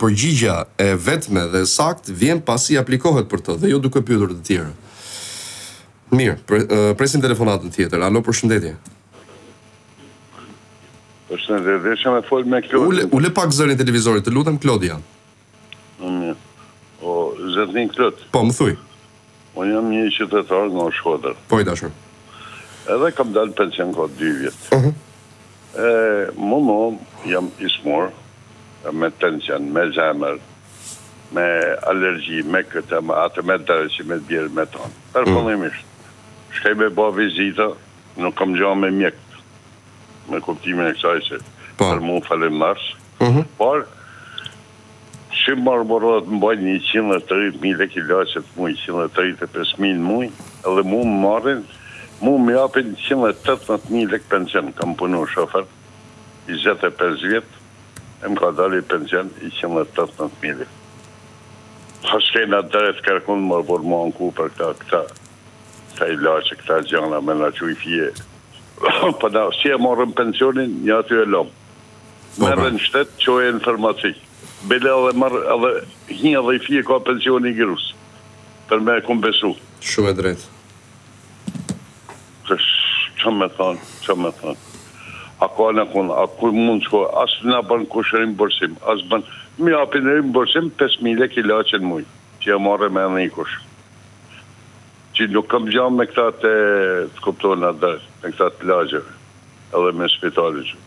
përgjigja e vetme dhe e saktë vjen pasi aplikohet për të dhe jo duke pyetur të tjerët. Mirë, presim telefonatën tjetër. Alo, përshëndetje.
Përshëndetje, desha me fol me Klodin.
Ule, ule pak zërin e televizorit, të lutem Klodi
jam. O zotni Klod.
Po, më thuj.
Unë jam një qytetar nga Shkodra.
Po i dashur.
Edhe kam dalë pension ka dy vjet. Ëh.
Uh -huh.
E unë jam i smurë me tension, me zemër, me alergji, me këtë, me atë, me dert që me bjerë me ta. Përfundimisht, mm. shkoj me ba vizita, nuk kam gja me mjekët, me kuptimin e kësaj që
po.
për mu
faleminers, Mhm.
Por, që barnat më bajnë 130.000 lek ilaçet mu, 135.000 në muj, edhe mu më marrin, mu më japin 118.000 lek pension, kam punu shofer, 25 vjet, e më ka dalë pensioni 118.000 lek. A s'kena të drejtë kërkun me ba me u anku për këta, këta, këta ilaçet, këta gjana, me ndonji fije. Për po na, si e marrim pensionin, nji aty e lamë. Po, Merr pra. në shtet, çoje në farmaci. Bele edhe marr edhe nji edhe nji fije nga pensioni i grus. Për me e kompensu.
Shumë e drejtë.
Ç', ça me thanë, ça me thanë. A ka ndokun, a ku mund të shkojë, as na bën kush rimbursim, as bën, më japin rimbursim pesë mijë lekë ilaçe në muj, që e marrë me ndonjë kusht. Që nuk kam gja me këta te, të kupton atë, me këta të ilaçeve, edhe me spitalin.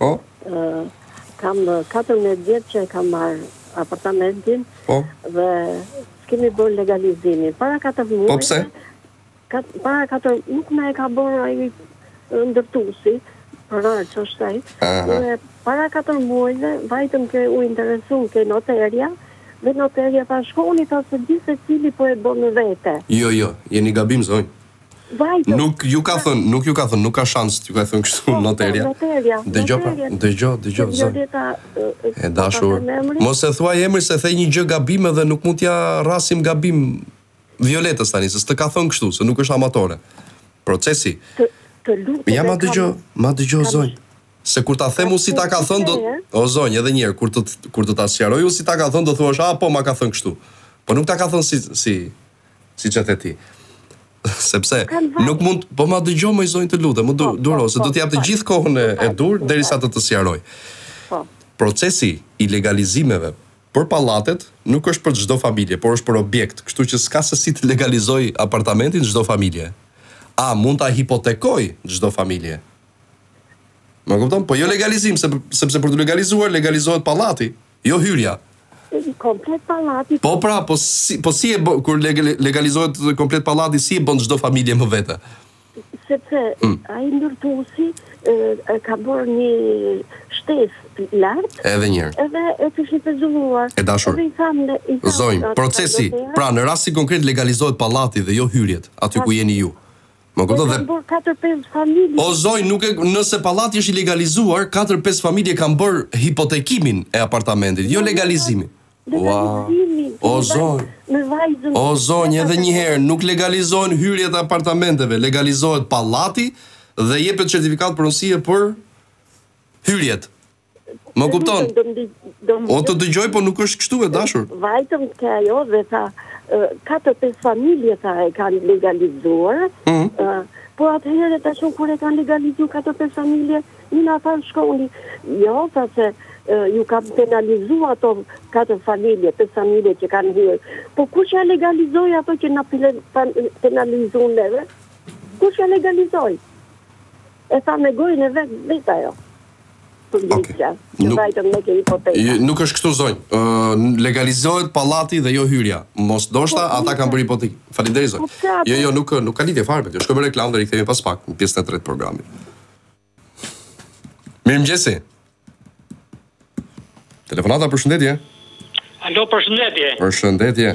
Po. Kam 14 vjetë që e kam
marrë apartamentin
po.
dhe s'kemi bërë legalizimin. Para 4 muaj...
Po pse?
Para 4 nuk ma ka bërë ai ndërtuesi, për arsyet e tij. Dhe para 4 muajve, vajtëm ke u interesuam ke noterja, dhe noterja tha shkoni, tha se gjithsecili po e bën vetë.
Jo, jo, jeni gabim zonjë.
Vajtëm.
Nuk ju ka thën, nuk ju ka thën, nuk ka shans t'ju ketë thën kështu po, po, noterja.
Noterja.
Dëgjo, pra, dëgjo, dëgjo. Violeta e dashur. Mos e thuaj emrin se the një gjë gabim edhe nuk mund t'ja rrasim gabim Violetës tani, se s'të ka thën kështu, se nuk është amatore. Procesi.
Të, të lutem.
Ja më dëgjo, më dëgjo zonjë. Se kur ta them unë si ta ka thënë do o zonjë edhe një herë kur të kur të ta sqaroj unë si ta ka thënë do thuash ah po ma ka thënë kështu. Po nuk ta ka thënë si si siç e the ti. Sepse nuk mund, po më dëgjo moj zonjë të lutem, më po, po, duro se po, do të jap të gjithë kohën e, e duhur derisa të të sqaroj. Po. Procesi i legalizimeve për pallatet nuk është për çdo familje, por është për objekt, kështu që s'ka se si të legalizojë apartamentin çdo familje. A mund ta hipotekojë çdo familje? Më kupton? Po jo legalizim, sepse për të legalizuar legalizohet pallati. Jo hyrja.
Komplet pallati.
Po pra, po si po si e bë kur legalizohet komplet pallati, si e bën çdo familje më vete?
Sepse mm. ai ndërtuesi e ka bërë një shtesë lart.
Edhe një herë.
Edhe e kishin pezulluar.
E dashur.
Edhe i thamë i thamë.
Zonjë, procesi, pra në rastin konkret legalizohet pallati dhe jo hyrjet, aty ku jeni ju. Më kupton
kanë bërë 4-5 familje.
O zonjë, nuk e nëse pallati është i legalizuar, 4-5 familje kanë bërë hipotekimin e apartamentit, jo legalizimin. Ua. O zonjë. Me vajzën. O zonjë, edhe një herë, nuk legalizohen hyrjet e apartamenteve, legalizohet pallati dhe jepet certifikatë pronësie për hyrjet. Më kupton? O të dëgjoj, po nuk është kështu e dashur.
Vajtëm te ajo dhe tha, katër pesë familje tha e kanë legalizuar, mhm. po atëherë thashë unë kur e kanë legalizuar katër pesë familje, një në atër shkoni, jo, tha se ju kanë penalizua ato katër familje, pesë familje që kanë hyrë, po kush e legalizoi ato që na penalizuan neve, kush e legalizoi? E tha me gojën e vet, vetë ajo. publike. Që nuk, vajtëm ne ke hipoteka.
Nuk është kështu zonjë. Uh, legalizohet pallati dhe jo hyrja. Mos ndoshta po, ata kanë bërë hipotekë. Faleminderit zonjë. Po, jo, jo, nuk nuk ka lidhje fare me këtë. Shkojmë në reklamë dhe rikthehemi pas pak në pjesën e tretë të programit. Mirëmëngjesi. Telefonata, përshëndetje.
Alo, përshëndetje.
Përshëndetje.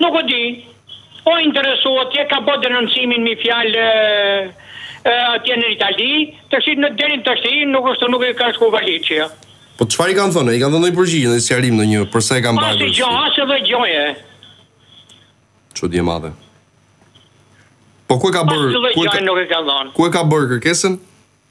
Nuk e di. Po interesu atje ka bë denoncimin me fjalë atje në Itali, tashi në deri tashi nuk është nuk i ka shku valixhja.
Po çfarë i kanë thënë? I kanë dhënë ndonjë përgjigje, ndonjë sqarim ndonjë përse e kanë mbajtur?
Asnjë gjë, as edhe një gjo.
Çudi e madhe. Po ku e ka bërë?
Ku e ka
bërë kërkesën?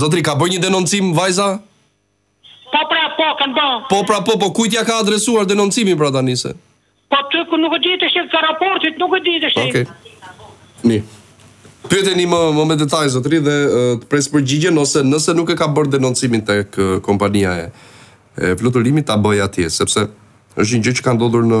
Zotri, ka bërë një denoncim vajza?
Po pra, po, kanë bërë.
Po pra, po, po, kujt ia ka adresuar denoncimin pra tani se?
Po aty ku nuk e di, te shefi i aeroportit, nuk e di të shef.
Okej. Okay. Mi. Pyeteni më me detaj zotri dhe të presë përgjigjen ose nëse nuk e ka bërë denoncimin tek kompania e e fluturimit ta bëjë atje, sepse është një gjë që ka ndodhur në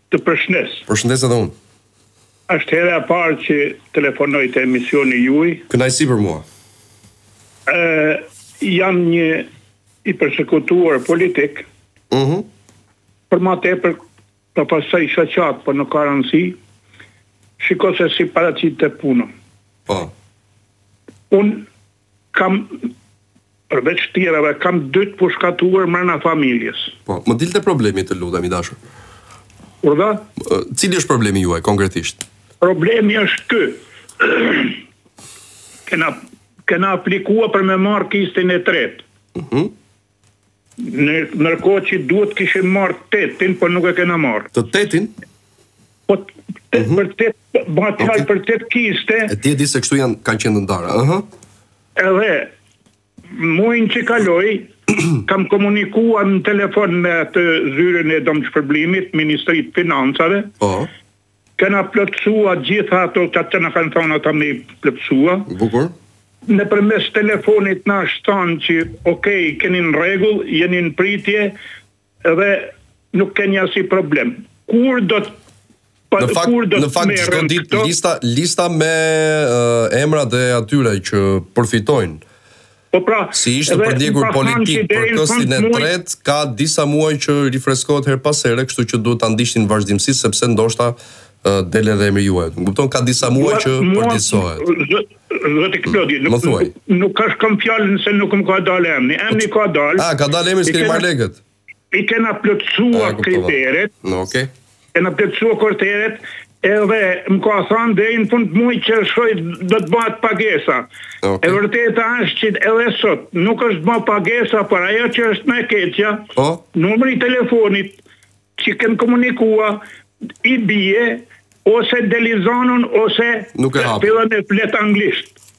Të
përshëndes.
Përshëndes edhe unë.
Është hera e parë që telefonoj te emisioni
juaj. Kënaqësi për mua.
Ë jam një i persekutuar politik.
Mhm.
Për ma tepër përfaqësoj shoqatë, po nuk ka rëndësi. Shiko se si paraqitet puna.
Po.
Unë Kam përveç tjerave, kam dy të pushkatuar mrena familjes.
Po, më dil te problemi të lutem i dashur.
Urdhëro?
Cili është problemi juaj konkretisht?
Problemi është ky. kena kena aplikua për me marr kistin e tretë.
Mhm. Mm
Ne ndërkohë që duhet të kishim marrë tetin, por nuk e kena marrë.
Të tetin?
Po tetë, mhm. për tetë bëhet okay. fjalë, për tetë këste.
E ti e di se kështu janë kanë qenë të ndara, ëh.
Edhe mujin që kaloi kam komunikuar në telefon me atë zyrën e dëmshpërblimit, Ministri të Financave.
Po.
Kena plotësua gjitha ato që na kanë thanë ata me i
plotësua.
Bukur. Nëpërmjet telefonit na është thanë që ok, keni në rregull, jeni në pritje dhe nuk keni asnjë problem. Kur do të
pa, në fakt, kur do në fakt çdo ditë këto... lista lista me uh, emrat e atyre që përfitojnë
Po pra,
si ish të përndjekur politik për këstin e tretë, ka disa muaj që rifreskohet herë pas here, kështu që duhet ta ndiqni vazhdimësisht sepse ndoshta del edhe emri juaj. Më kupton ka disa muaj që përditësohet.
Zoti Klodi, nuk, nuk, nuk e kam fjalën nëse nuk më ka dalë emni. Emni ka dalë.
A, ka dalë emri, s'keni marrë lekët.
i kena plotësua kriteret,
okay.
kena plotësua kriteret, edhe më ka thanë deri në fund të muajit që shkoi do të bëhet pagesa. Okay. E vërteta është që edhe sot nuk është ba pagesa, por ajo që është më e keqja,
po?
numri i telefonit që kem komunikua i bie ose del i zanun ose
nuk e hap.
Fillon të flet anglisht.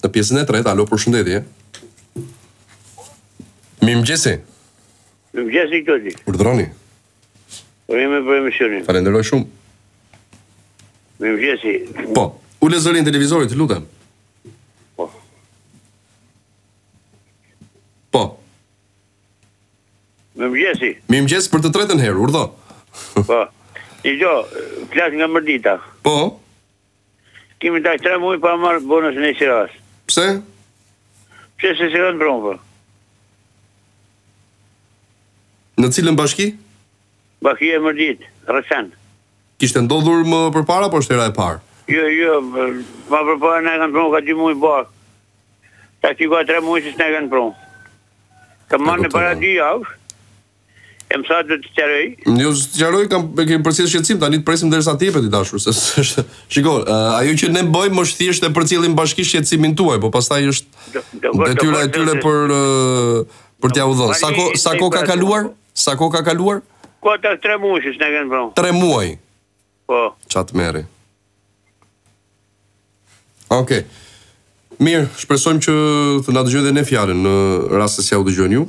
Në pjesën e tretë, alo përshëndetje. Mirëmëngjesi.
Mirëmëngjesi Klodi.
Urdhroni.
Urime për emisionin.
Falënderoj shumë.
Mirëmëngjesi.
Po, ule zërin e televizorit, të lutem. Po.
Po.
Mirëmëngjesi. Mirëmëngjes për të tretën herë, urdhëro.
Po. Të gjo, flas nga Mirdita.
Po.
Kemi dalë tre muaj pa marrë bonusin e qirasë.
Pse?
Pse se s'e kanë pru, po?
Në cilën bashki?
Bashkia Mirditë, Rrëshen.
Kishte ndodhur më përpara, apo është hera e parë?
Jo, jo, ma përpara na e kanë pru, ka dy muaj bashkë. Tash ka tre muaj që s'na e kanë pru. Kam marrë në para dy javë, E më sa të të qërëj?
Jo, të qërëj, kam, e kemi përcjell shqetësimin, tani të presim derisa të jepet i dashur, se është... Shiko, ajo që ne bëjmë është thjesht e përcjellim bashkisë shqetësimin tuaj, po pastaj është detyra e tyre për, për t'jua dhënë. Sa ko, sa kohë ka kaluar? Sa kohë ka kaluar?
Ka tash tre muaj që s'na e kanë pru?
Tre muaj.
Po.
Ça të merri. Okej. Mirë, shpresojmë që të na dëgjojnë dhe ne fjalën në rast se s'jua dëgjojnë ju.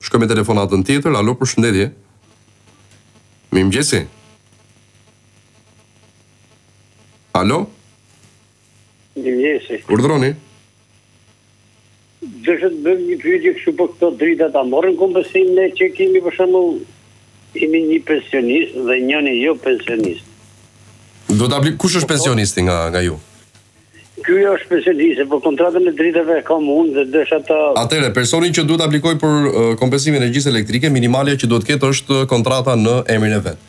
Shkojmë te telefonata tjetër. Alo, përshëndetje. Mirëmëngjesi. Alo.
Mirëmëngjesi.
Urdroni.
Desha të bëj një pyetje kështu për këto drita që morën kompensim ne që kemi për shembull kemi një pensionist dhe njëri jo pensionist.
Domethënë, kush është pensionisti nga, nga ju?
Ky është pensionist, po kontratën e dritave e kam unë dhe desha ta...
Atëherë, personi që duhet të aplikojë për uh, kompensimin e energjisë elektrike, minimalja që duhet të ketë është kontrata në emrin e vet.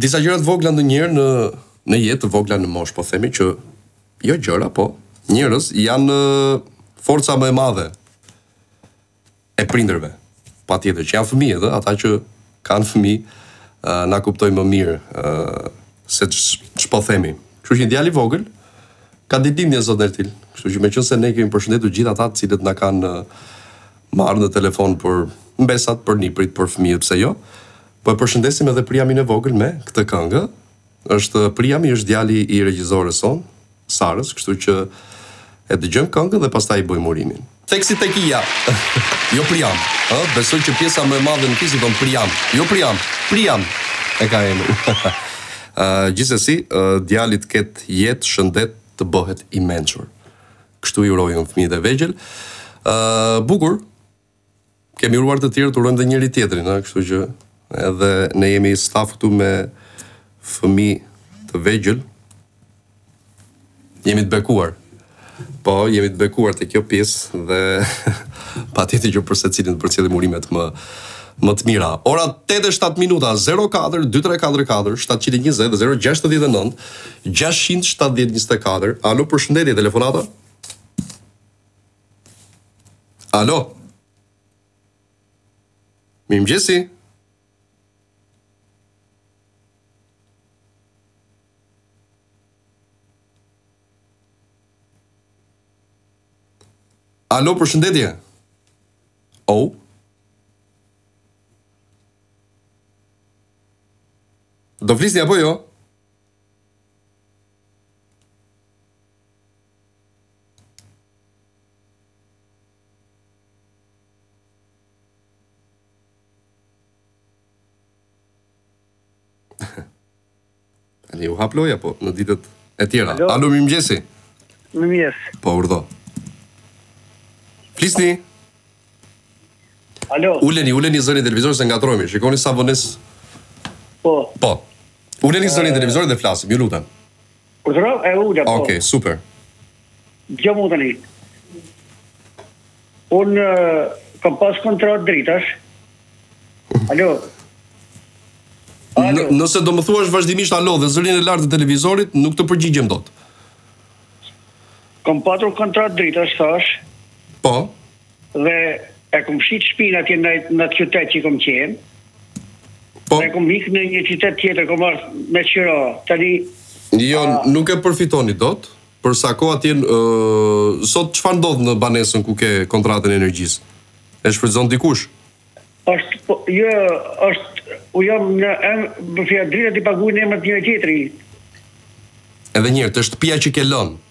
Disa gjëra të vogla ndonjëherë në në jetë, të vogla në moshë, po themi që jo gjëra, po njerëz janë forca më e madhe e prindërve. Patjetër që janë fëmijët, ë, ata që kanë fëmijë, ë, na kuptojnë më mirë, ë, se ç'po themi. Kështu që djali i vogël ka ditëlindjen sot Ertil. Kështu që meqenëse ne kemi përshëndetur gjithë ata të cilët na kanë marrë në telefon për mbesat, për niprit, për fëmijët, pse jo? Po e përshëndesim edhe Priamin e vogël me këtë këngë. Është Priami është djali i regjisores sonë, Sarës, kështu që e dëgjojmë këngën dhe pastaj i bëjmë urimin. Theksi tek Ija. Jo Priam, ë, besoj që pjesa më e madhe nuk ishte don Priam. Jo Priam, Priam e ka emrin. Ë, gjithsesi, djali të ketë jetë, shëndet, të bëhet i mençur. Kështu i uroj unë fëmijët e vegjël. Ë, bukur. Kemi uruar të tjerë, të urojmë dhe njëri-tjetrin, ë, kështu që edhe ne jemi staf këtu me fëmijë të vegjël, jemi të bekuar. Po, jemi të bekuar te kjo pjesë dhe patjetër që për secilin t'i përcjellim urimet më, më të mira. Ora 8 e 7 minuta, 04, 2344, 720 dhe 069, 670, 24, alo përshëndetje, telefonata? Alo. Mirëmëngjesi. Alo, përshëndetje. O. Oh. Do flisni apo jo? Ali, u hap loja, po, në ditët e tjera. Alo, Alo
mirëmëngjesi. Mirëmëngjesi.
Po, urdhro. Flisni.
Alo.
Uleni, uleni zërin e televizorit se ngatërrohemi. Shikoni sa vonesë.
Po.
Po. Uleni zërin e televizorit dhe flasim, ju lutem.
Urdhëro, e ula, po.
Okej, super.
Dëgjo mua tani. Un kam pas kontratë dritash. Alo.
Alo. Nëse do më thuash vazhdimisht alo dhe zërin e lartë të televizorit, nuk të përgjigjem dot.
Kam patur kontratë dritash thash.
Po.
Dhe e kom shit shpinë atje në në atë qytet që kom qenë. Po. Dhe kom ikë në një qytet tjetër, kom ardh me qira. Tani
Jo, a... nuk e përfitoni dot. Për sa kohë atje uh, sot çfarë ndodh në banesën ku ke kontratën e energjisë? E shfrytëzon dikush?
Është po, jo, është u jam në em, për fjalë dritat
i paguaj në emër të njërit tjetër. Edhe një herë,
te shtëpia
që ke lënë.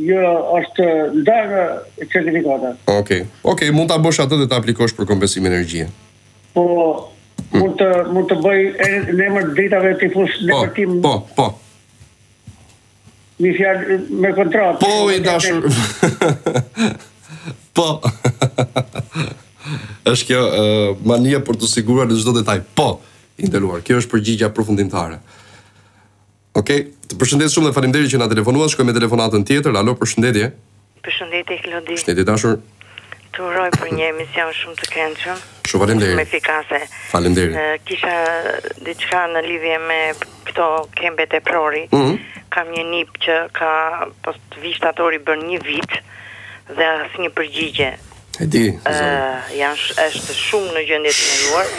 Jo, është ndarë certifikata.
Okej. Okej, mund ta bësh atë dhe ta aplikosh për kompensim energjie.
Po hmm. mund të mund të bëj në emër të dritave t'i fus në tim.
Po, po.
Mi fjalë me kontratë.
Po, i dashur. Po. Është kjo mania për t'u siguruar në çdo detaj. Po, i nderuar. Kjo është përgjigja përfundimtare. Ok, të përshëndes shumë dhe faleminderit që na telefonuat. Shkojmë me telefonatën tjetër. Alo, përshëndetje.
Përshëndetje Klodi.
Përshëndetje e dashur.
Të uroj për një emision, shumë të këndshëm.
Shumë faleminderit.
Shumë efikase.
Faleminderit.
Kisha diçka në lidhje me këto KEMP-et eprore. Mm
-hmm.
Kam një nip që ka plot, në shtator i bën një vit dhe asnjë përgjigje.
E di,
zëri. Janë është shumë në gjendje të rënduar.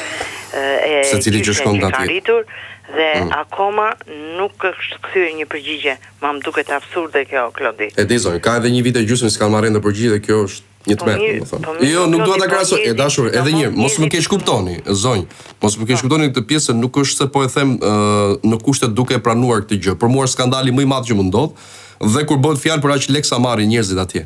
E
secili që shkon nga ti.
Ritur, dhe
mm.
akoma nuk është kthyer një përgjigje. Mua më duket absurde kjo Klodi.
E di zonjë, ka edhe një vit e gjysmë që s'kanë marrë ende përgjigje dhe kjo është një
tmerr,
po
më
thonë.
Po
jo, nuk dua ta krahasoj, e dashur, edhe një, mos më keq kuptoni, zonjë. Mos më keq
po.
kuptoni këtë pjesë, nuk është se po e them në kushtet duke e pranuar këtë gjë. Për mua është skandali më i madh që mund të ndodhë dhe kur bëhet fjalë për aq
lekë
sa
marrin njerëzit atje.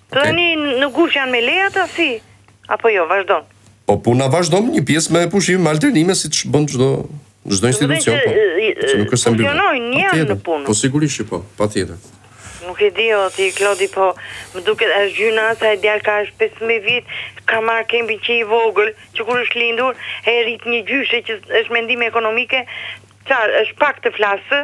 Tani në gusht janë me leje ata, si apo jo vazhdon.
Po puna vazhdon një pjesë me pushim, me alternime siç bën çdo çdo institucion. Po, që nuk është se mbyllën.
Funksionojnë janë në punë.
Po sigurisht që po, patjetër.
Nuk e di o ti Klodi, po më duket është gjynah se ai djalë ka është 15 vjet, ka marr kempin që i vogël, që kur është lindur, e rrit një gjyshe që është me ndihmë ekonomike, çfarë është pak të flasë,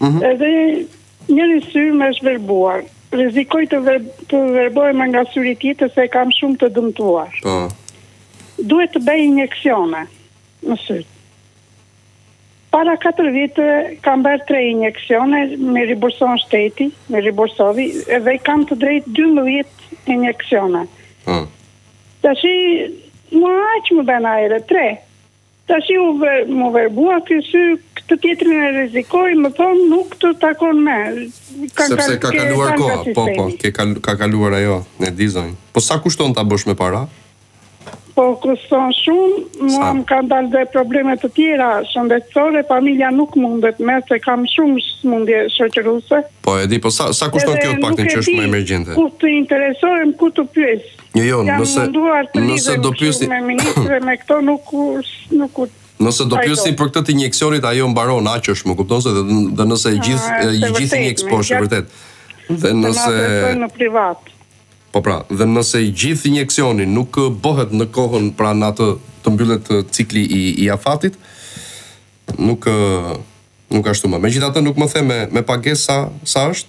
Mm -hmm.
Edhe njëri sy më është verbuar. Rrezikoj të, ver, të verbohem nga syri tjetër se e kam shumë të dëmtuar.
Po.
Duhet të bëj injeksione në sytë. Para 4 viteve kam bërë 3 injeksione, më rimburson shteti, më rimbursoi, edhe i kam të drejtë 12 injeksione.
Po.
Tashi, me aq më bënë atëherë, 3. Tashi u verb, më verbua ky sy, këtë tjetrin e rrezikoj, më thonë nuk të takon më.
Sepse ka kaluar koha, po po, ke kal, ka kaluar ajo, e di zonjë. Po sa kushton ta bësh me para?
Po kushton shumë, mua më kanë dalë dhe probleme të tjera shëndetësore, familja nuk mundet më se kam shumë sëmundje shoqëruese.
Po e di, po sa sa kushton kjo të paktën që është më emergjente?
Ku të interesohem, ku të pyes?
Jo, jo, nëse nëse do pyesni
me ministre me këto nuk nuk u
Nëse do pyesni për këtë të injeksionit, ajo mbaron aq është, më kupton se dhe nëse e gjithë
ah,
e gjithë një
ekspoze
vërtet. Dhe nëse
në privat.
Po pra, dhe nëse i gjithë injeksioni nuk bëhet në kohën pra në atë të mbyllet cikli i i afatit, nuk nuk ashtu më. Megjithatë nuk më the me me pagesë sa sa është.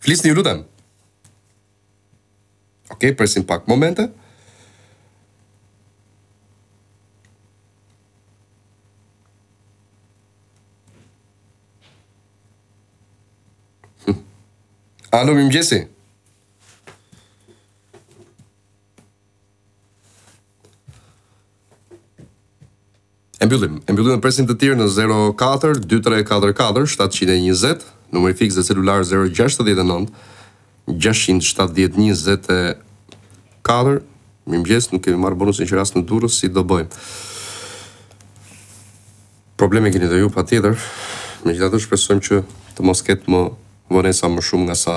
Flisni ju lutem. Ok, presim pak momente. Alo, mirëmëngjesi. E mbyllim, e mbyllim se presin të tjerë në 04 2344 720, numri fiks dhe celular 069 670 24. Mirëmëngjes, nuk kemi marrë bonusin e qirasë në Durrës, si do bëjmë? Probleme keni dhe ju patjetër. Megjithatë shpresojmë që të mos ketë më vonesa më shumë nga sa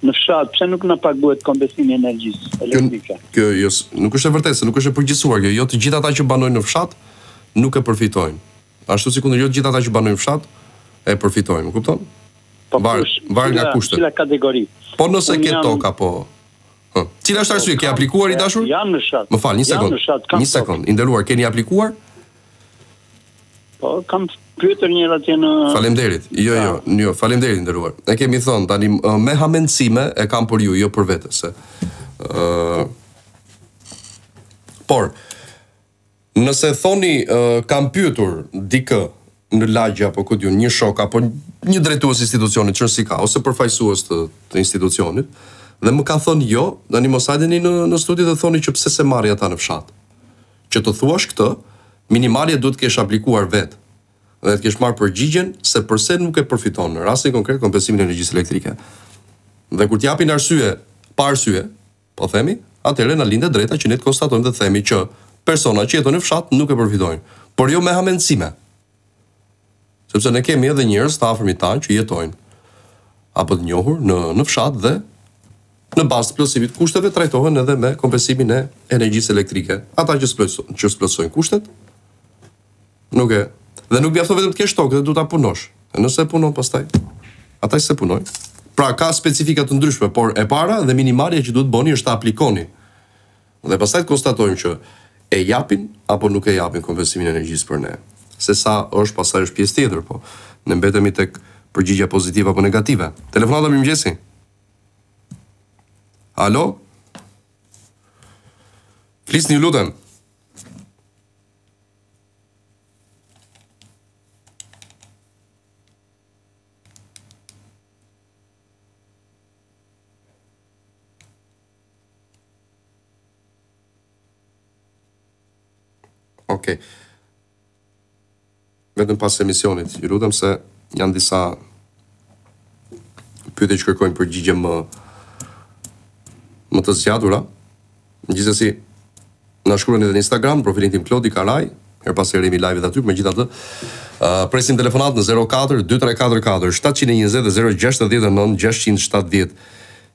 në fshat, pse nuk na paguhet kompensimi i energjisë elektrike?
Kjo, kjo jo, nuk është e vërtetë, se nuk është e përgjithësuar kjo. Jo të gjithë ata që banojnë në fshat nuk e përfitojnë. Ashtu sikundër jo të gjithë ata që banojnë në fshat e përfitojnë, më kupton?
Po var,
varet nga kushtet.
Cila kategori?
Po nëse ke tokë apo. Hë. Cila është arsyeja? Ke aplikuar i dashur?
Jam në fshat.
Më fal, një sekond. Një sekond. I nderuar, keni aplikuar?
Po, kam pyetur një herë atje në
Faleminderit. Jo, jo, jo, faleminderit i nderuar. E kemi thënë tani me hamendësime e kam për ju, jo për vete. Ëh. Por nëse thoni uh, kam pyetur dikë në lagje apo ku di unë një shok apo një drejtues institucioni siç i ka ose përfaqësues të, të institucionit dhe më kanë thënë jo, tani mos hajdeni në në studio dhe thoni që pse s'e marrin ata në fshat. Që të thuash këtë, minimalja duhet të kesh aplikuar vetë dhe të kesh marrë përgjigjen se përse nuk e përfiton, në rastin konkret kompensimin e energjisë elektrike. Dhe kur të japin arsye pa arsye, po themi, atëherë na lind e drejta që ne të konstatojmë dhe të themi që personat që jetojnë në fshat nuk e përfitojnë, por jo me hamendësime. Sepse ne kemi edhe njerëz të afërmit tanë që jetojnë apo të njohur në në fshat dhe në bazë të plotësimit të kushteve trajtohen edhe me kompensimin e energjisë elektrike. Ata që s'plotësojnë, që s'plotësojnë kushtet, nuk e dhe nuk mjafton vetëm të kesh tokë, do ta punosh. E nëse e punon pastaj, ata që punojnë. Pra ka specifika të ndryshme, por e para dhe minimalja që duhet të bëni është të aplikoni Dhe pastaj të konstatojmë që e japin apo nuk e japin kompensimin e energjisë për ne. Se sa është pastaj është pjesë tjetër, po ne mbetemi tek përgjigja pozitive apo negative. Telefonata mirëmëngjesi. Alo? Flisni ju lutem. Ok. Vetëm pas emisionit, ju lutem se janë disa pyetje që kërkojnë përgjigje më më të zgjatura. Gjithsesi, Na shkruani edhe në Instagram, në profilin tim Klodi Karaj, herë pas here jemi live edhe aty, megjithatë, ë presim telefonatat në 04 2344 720 dhe 069 670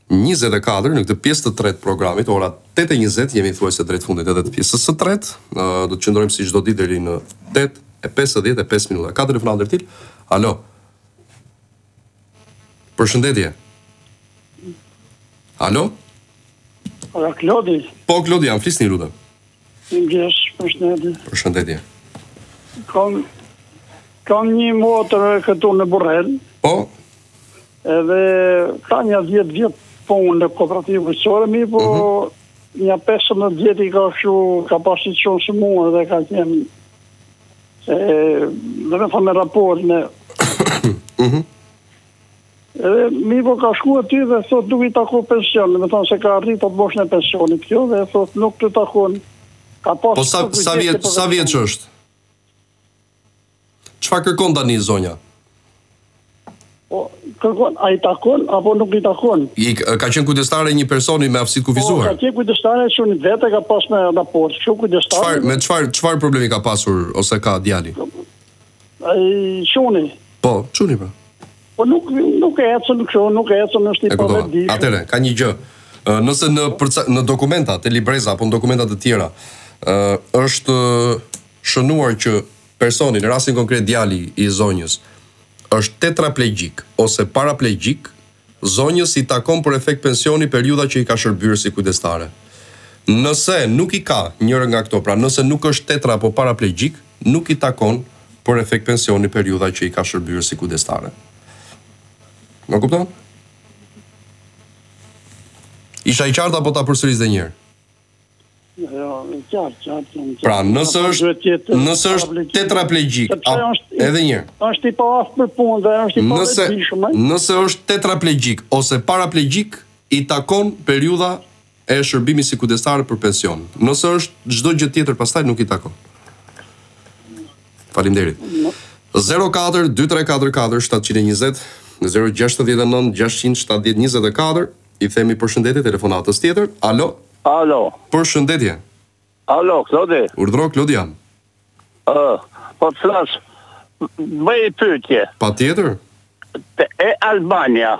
24 në këtë pjesë të tretë të programit, ora 8:20 jemi thuajse drejt fundit edhe të pjesës së tretë, ë do të qëndrojmë si çdo ditë deri në 8:55 minuta. Ka telefonatë? Alo. Përshëndetje. Alo?
Ore Klodi.
Po Klodi, jam flisni ju lutem.
Mirëmëngjes, përshëndetje.
Përshëndetje.
Kam kam një motër këtu në Burrel.
Po.
Edhe ka nja 10 vjet punë në kooperativë bujqësore, mi po uh mhm. -huh. nja 15 vjet i ka shu, ka pas qenë sëmurë dhe ka qenë Domethonë me raport me... Mhm. Edhe mi po ka shku aty dhe thotë nuk i takon pension, domethonë se ka arrit moshën e pensionit kjo dhe thotë nuk të takon. Ka pas
po sa, sa, vjet, po sa vjeç është? Çfarë kërkon tani zonja?
Po, kërkon, a i takon, apo nuk i takon?
I, ka qenë kujdestare e një personi me aftësi
të
kufizuar?
Po, ka qenë kujdestare që një vete ka pas me raport, që kujdestare...
Çfarë, me çfarë, çfarë problemi ka pasur, ose ka djali?
Ai çuni?
Po, çuni pra.
Po nuk, nuk ecën kjo, nuk ecën është i pavedishë.
Atere, ka një gjë, nëse në, përca, në dokumenta e libreza, apo në dokumenta të tjera, është shënuar që Personi, në rastin konkret djali i zonjës, është tetraplegjik ose paraplegjik, zonjës i takon për efekt pensioni periudha që i ka shërbyer si kujdestare. Nëse nuk i ka njërën nga këto, pra nëse nuk është tetra apo paraplegjik, nuk i takon për efekt pensioni periudha që i ka shërbyer si kujdestare. Më kupton? Isha i qartë apo ta përsëris dhe njëherë?
Jo, qartë, qartë, jam qartë.
Pra, nëse është, nëse është tetraplegjik, edhe një.
është i pa aftë për punë dhe është i pa
nëse, nëse është tetraplegjik ose paraplegjik, i takon periudha e shërbimit si kujdestare për pension. Nëse është çdo gjë tjetër pastaj nuk i takon. Faleminderit. 04 2344 720 069 670 24 I themi përshëndetje telefonatës tjetër. Alo.
Alo.
Përshëndetje.
Alo, Klodi.
Urdhro Klodi jam.
Ë, po të flas. Bëj një pyetje.
Patjetër.
Te e Albania.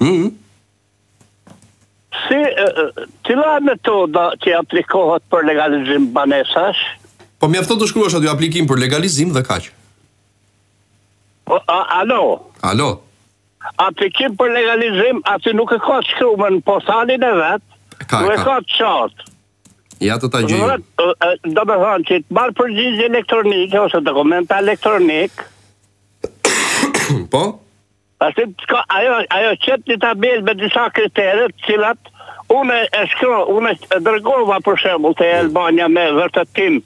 Mhm.
Si cila metoda që aplikohet për legalizim banesash?
Po mjafton të shkruash aty aplikim për legalizim dhe kaq.
Po, a, alo.
Alo.
Aplikim për legalizim, aty nuk e ka shkruar në portalin e vet,
ka,
nuk e
ka
të qartë.
Ja të ta
gjejmë. Domethënë që të marr përgjigje elektronike ose dokumenta elektronik.
po?
Pasi ka ajo ajo qet një tabelë me disa kritere, të cilat unë e shkruaj, unë e dërgova për shembull te e Albania me vërtetim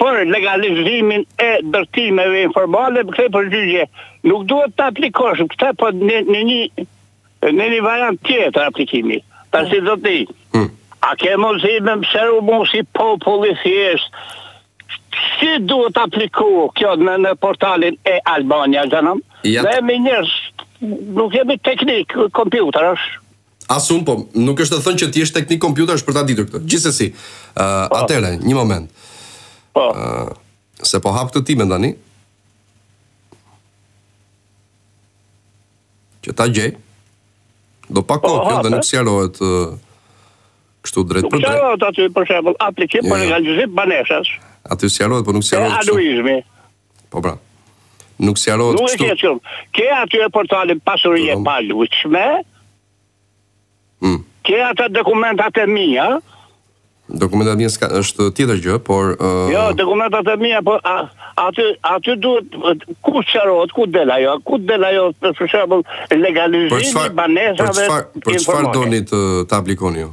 për legalizimin e ndërtimeve informale, më kthejnë përgjigje, nuk duhet të aplikosh këtë, po në një, një, një, një variant tjetër aplikimi, ta si do ti. Hmm. A ke mundësi me më sqaru mu si popull i thjeshtë, si duhet apliku kjo në, në portalin e Albania,
gjenëm?
Yep. Jemi njerëz, nuk jemi teknikë kompjuterash. As
unë, po nuk është e thënë që ti të jesh teknik kompjuterash për ta ditur këtë. Gjithsesi, ë uh, po. atëre, një moment.
Po.
Uh, se po hap këtë timen tani. Që ta gjej. Do pak po,
kohë,
dhe nuk sqarohet uh, kështu drejtpërdrejt.
Sqarohet aty, për shembull, aplikim për
jo, jo.
legalizim banesash.
Aty sqarohet, po nuk sqarohet kështu.
Aluizni.
Po pra. Nuk sqarohet kështu.
Nuk e ke shumë. Ke aty e portalin pasuri e paluajtshme.
Mm.
Ke aty dokumentat e mija.
Dokumentat e mija ska, është tjetër gjë, por... Uh...
Jo, dokumentat e mija, por a, aty, aty duhet, ku sqarohet, ku del ajo, ku del ajo, për shembull, legalizimi
i
banesave,
për çfarë, për çfarë doni të,
të
aplikoni ju?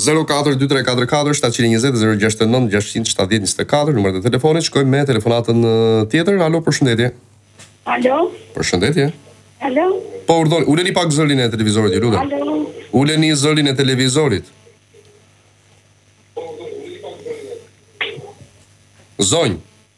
Zero katër dy tre katër
katër shtatëqind e njëzet zero gjashtë nëntë gjashtëqind
shtatëdhjetë njëzet e katër numrat e telefonit shkojmë me telefonatën tjetër alo përshëndetje
alo
përshëndetje
alo
po urdhoni uleni pak zërin e televizorit ju lutem
alo
uleni zërin e televizorit zonjë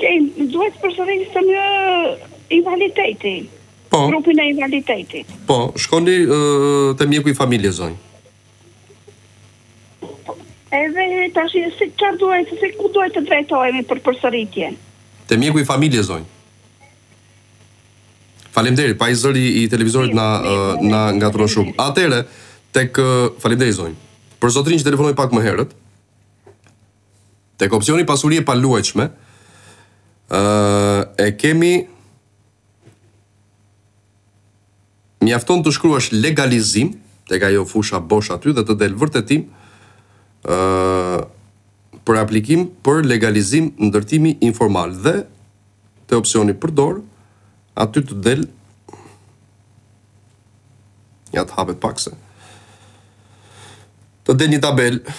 Te duhet përsëritje invaliditeti.
Po.
Grupin e invaliditetit.
Po, shkoni uh, te mjeku i familjes zonjë.
Edhe tash si çfarë duhet, si ku duhet të drejtohemi për përsëritje?
Te mjeku i familjes zonjë. Faleminderit, po ai zëri i televizorit na na ngatërron shumë. Atëherë tek faleminderit zonjë. Për zotrin që telefonoi pak më herët, Tek opsioni pasuri e paluajtshme, ë e kemi mjafton të shkruash legalizim tek ajo fusha bosh aty dhe të del vërtetim ë për aplikim për legalizim ndërtimi informal dhe te opsioni përdor aty të del ja të hapet pak se të del një tabelë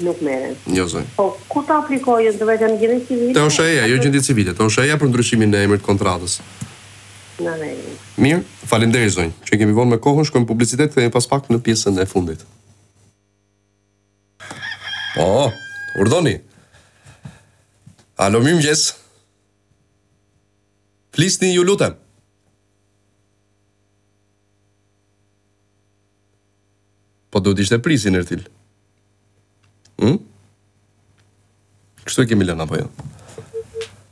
Nuk merren.
Jo zonjë.
Po ku të aplikojë të vetëm gjendje civile?
Te OSHEE-ja, jo gjendje civile, te OSHEE-ja për ndryshimin e emrit të kontratës.
Në rregull.
Mirë, faleminderit zonjë. Që jemi vonë me kohën, shkojmë publicitet, kthehemi pas pak në pjesën e fundit. Po, urdhoni. Alo, mirëmëngjes. Flisni, ju lutem. Po duhet ishte prisnin Ertil. Hm? Kështu e kemi lënë apo jo?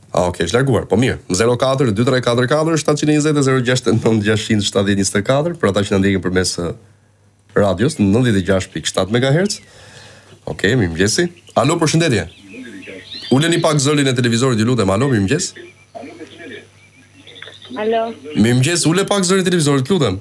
A, ok, është larguar, po mirë. 04 2344 720 069 670 24 për ata që na ndjekin përmes radios në 96.7 MHz. Ok, mirëmëngjesi. Alo, përshëndetje. Uleni pak zërin e televizorit, ju lutem. Alo, mirëmëngjesi.
Alo.
Mirëmëngjesi, ule pak zërin e televizorit, lutem.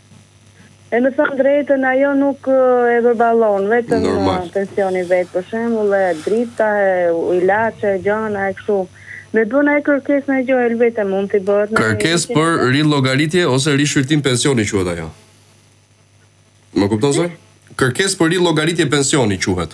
E
me thënë të drejtën, ajo nuk e përballon, vetëm
Normal.
pensioni vet, për shembull, e drita, e ilaçe, e gjana, e kështu. Me bo një kërkesë ndonjë gjë, vetëm mund t'i bëhet një
Kërkesë për rillogaritje ose rishqyrtim pensioni quhet ajo. Më kupton zonjë? Kërkesë për rillogaritje pensioni quhet.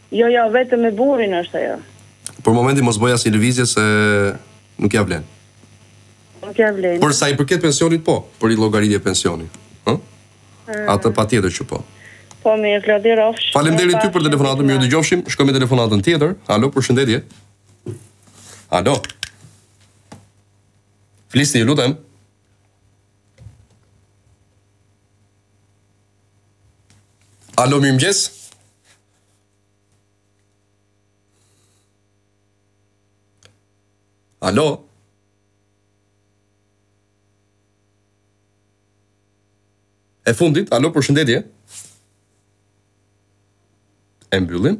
Jo jo vetëm me
burrin është ajo.
Për momentin mos bëj asnjë lëvizje se nuk ja vlen.
Nuk ja vlen.
Por sa i përket pensionit po, për rillogaritje pensioni, ë? Mm. Atë patjetër që po.
Po more Klodi rrofsh.
Faleminderit ty për telefonatën, mirë dëgjofshim. Shkoj me telefonatën tjetër. Alo, përshëndetje. Alo. Flisni, ju lutem. Alo, mirëmëngjes. Alo? E fundit, alo, përshëndetje. E mbyllim.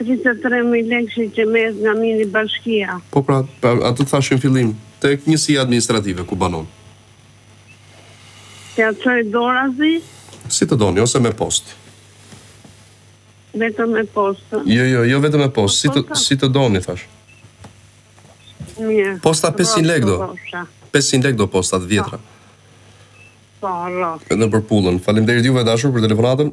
Tridhjetë e tre mijë lekë
që merret nga mini bashkia.
Po pra, pra atë të thashë në fillim, tek njësia administrative ku banon.
T'ja çoj dorazi?
Si të doni, ose me post.
Vetëm me post.
Jo, jo, jo vetëm me post, si të, si të doni, thash.
Mirë.
Posta 500 lek do. 500 lek do posta të vjetra.
Po, rrofsh.
Edhe për pullën. Faleminderit juve dashur për telefonatën.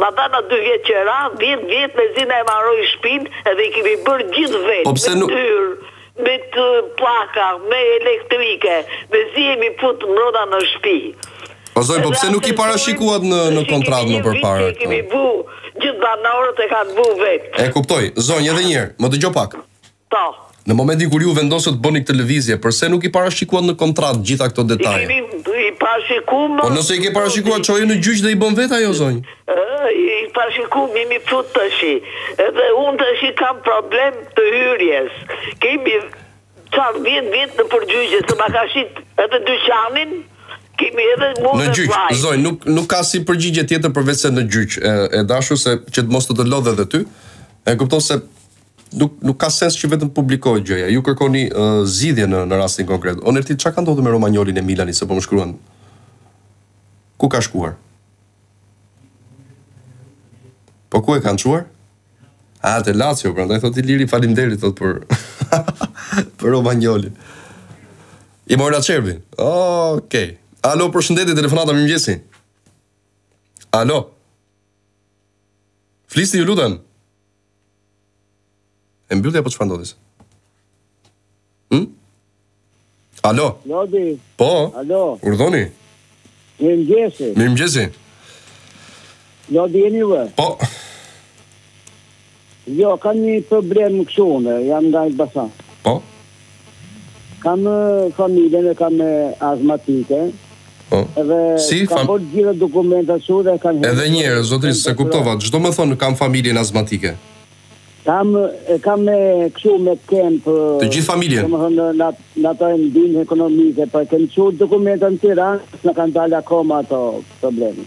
Na tha ne dy vjet që ra dhjetë vjet mezi na e maroi shpin edhe i kemi bër
gjith vet
me dyr me pllaka me elektrike mezi jemi fut mbrona në shpi
O zonjë po pse nuk i parashikuat në në kontratë më përpara
këto. Gjith banorët e kan vu vet.
E kuptoj. Zonjë edhe njerë, më dëgjo pak.
Po.
Në momentin kur ju vendosët të bëni këtë lëvizje, përse nuk i parashikuat në kontratë gjitha këto detaje?
I kemi i parashikuar.
Po nëse i ke parashikuar, çoje në gjyq dhe i bën vetë ajo zonjë.
Ëh, i parashikuam, jemi fut tash. Edhe unë tash i kam problem të hyrjes. Kemi qarë 10 vjet nëpër gjyqe se ma ka shit edhe dyqanin kemi edhe mua
në gjyq zoj nuk nuk ka asnjë përgjigje tjetër përveç se në gjyq e, e dashur se që të mos të të lodh edhe ty e kupton se Nuk nuk ka sens që vetëm të publikohet gjëja. Ju kërkoni uh, zgjidhje në në rastin konkret. O Nerti, çka ka ndodhur me Romagnolin e Milanit se po më shkruan? Ku ka shkuar? Po ku e kanë çuar? A te Lazio, prandaj thotë Iliri faleminderit thotë për për Romagnolin. I mora Acerbin. Okej. Okay. Alo, përshëndetje, telefonata mirëmëngjesi. Alo. Flisni ju lutem. E mbylli apo çfarë ndodhi? Hm? Alo.
Lodi.
Po.
Alo. Urdhëroni. Mirëmëngjesi.
Mirëmëngjesi.
Lodi jeni ju?
Po.
Jo, kam një problem këtu unë, jam nga Elbasani.
Po.
Kam familjen e kam astmatike.
Po.
Edhe
si
kam bërë gjithë dokumenta këtu dhe kam
Edhe një herë zotri, s'e kuptova, ç'do me thënë kam familjen astmatike.
Kam e kam me këtu me kemp.
Të gjithë familjen.
Domethënë në në atë ndihmë ekonomike, po i kemi çu dokumenta në Tiranë, s'na kanë dalë akoma ato probleme.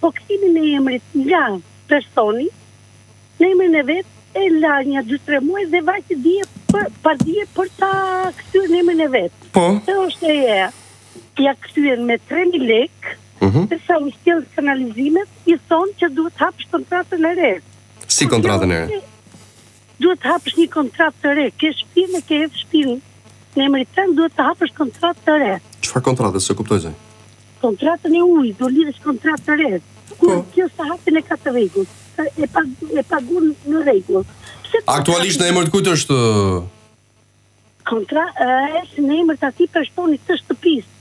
Po
kthimi i
emrit nga personi në emrin e vet e la nja dy tre muaj dhe vajti dje për pardje për ta kthyer në emrin e vet.
Po.
Kjo është e ja. Ia kthyen me 3000 lek.
Mhm.
Mm Kurse ujësjellës kanalizimet, i thon që duhet të hapësh kontratën e re.
Si kontratën e re?
Duhet të hapësh një kontratë të re. Ke shtëpinë e ke hedh shtëpinë në emrin tënd, duhet të hapësh kontratë të re.
Çfarë kontrate s'e kuptoj zonjë?
Kontratën e ujit, do lidhësh kontratë të re. Kur po. kjo sahatin e ka të rregullt, e pa e pagun në rregull.
Aktualisht në emër të kujt është
Kontrata është në emër të atij personi të shtëpisë.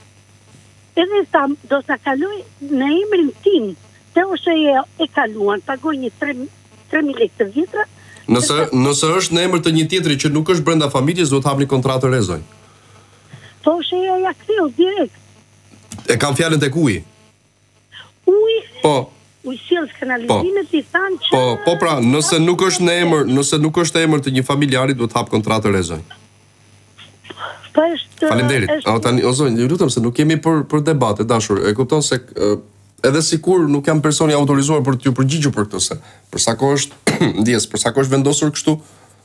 Edhe sa do ta kaloj në emrin tim, te ose e, e kaluan, pagoj një 3000 lekë të vjetra.
Nëse nëse është në emër të një tjetri që nuk është brenda familjes, duhet të hapni kontratë të re zonjë.
Po ose ia ktheu direkt.
E kam fjalën tek uji.
Uji
Po.
Ujësjellës kanalizimet po. i thanë që
Po, po pra, nëse nuk është në emër, nëse nuk është emër të një familjari duhet të hapë kontratë të re zonjë.
Po është
Faleminderit.
Është...
tani o zonjë, ju lutem se nuk jemi për për debat e dashur. E kupton se edhe sikur nuk jam person i autorizuar për t'ju përgjigjur për këtë se për sa kohë është ndjesë, për sa kohë është vendosur kështu,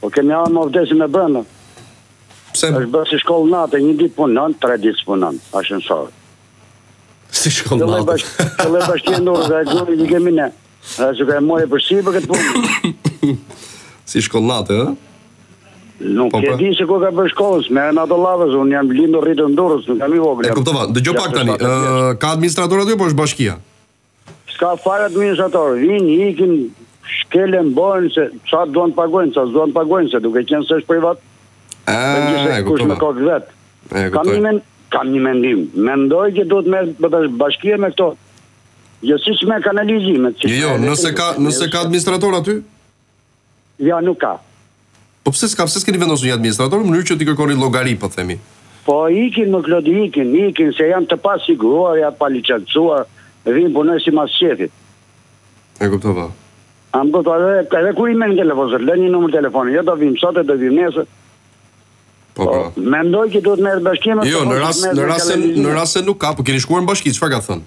Po kemi
ardh me vdesim brenda.
Pse?
është bërë si shkollë nate, një ditë punon, tre ditë s'punon, është në sorë.
Si shkollë
nate?
Këllë bashkë,
këllë bashkë e nërë, dhe e gërë një kemi ne. Dhe që kur e mori përsipër këtë punë.
si shkollë nate, e?
Nuk
po,
e
pra.
di se ku ka bërë shkollën, s'më hyn atë llaf, unë jam lindur rritë në Durrës, nuk jam i vogël.
E kuptova, dëgjo pak tani, ka administrator aty, apo është bashkia?
Ska fare administrator, vijnë, ikin, shkelen, bëhen, se ça duan të paguajnë, ça duan të paguajnë, se duke qenë se është privat,
A, e
gjithkush me kokë të
vet.
Kam një men, kam një mendim, mendoj që duhet merret bashkia me këto, jo si që me kanalizimet.
Jo, jo, nëse ka, nëse ka administrator aty,
Jo, nuk ka.
Po pse s'ka, pse s'keni vendosur një administrator në mënyrë që t'i kërkoni llogari, po themi?
Po ikin mo Klodi, ikin, ikin, se janë të pasiguruar, janë pa licencuar, vijnë punojnë sipas qejfit.
E kuptova.
A më kuptova, edhe, edhe kur i merr në telefon sër, lë një numër telefoni, jo do vim sot e do vim nesër.
Po, po.
po mendoj që duhet merret bashkia.
Jo, në rast në rast në rast se nuk ka, po a keni shkuar në bashki, çfarë ka thënë?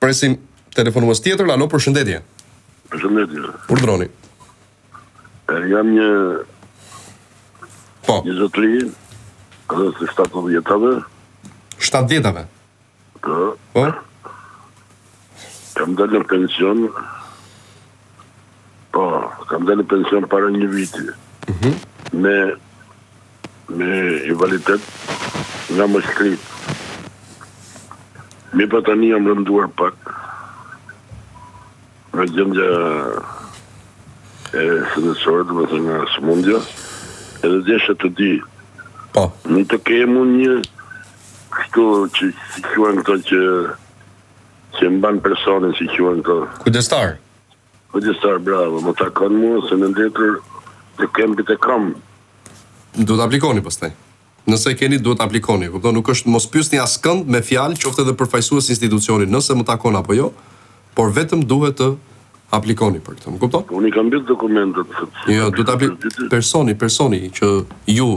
Presim telefonues tjetër. Alo, përshëndetje.
Përshëndetje.
Urdhroni.
Jam një
Po.
Një zotri, te të 70-ave.
70-ave?
Po.
Po.
Kam dalë në pension. Po, kam dalë në pension para një viti. Mhm. me me invaliditet nga muskujt. Mirëpo tani jam rënduar pak nga gjendja shëndetësore, domethënë nga smundja, edhe desha të di.
Po.
Mund të kem unë një kështu që si i quajnë këto që Që mban personin si quhet këto?
Kujdestar.
Kujdestar, bravo. Më takon mua se në letër të KEMP-it e kam.
Duhet aplikoni pastaj. Nëse e keni, duhet aplikoni. Kupton, nuk është mos pysni askënd me fjalë, qoftë edhe përfaqësues institucioni, nëse më takon apo jo, por vetëm duhet të aplikoni për këtë. Më kupton?
Po, unë i kam bërë dokumentet.
Jo, duhet aplikoni. Personi, personi që ju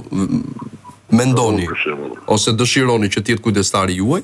mendoni, ose dëshironi që të jetë kujdestari juaj,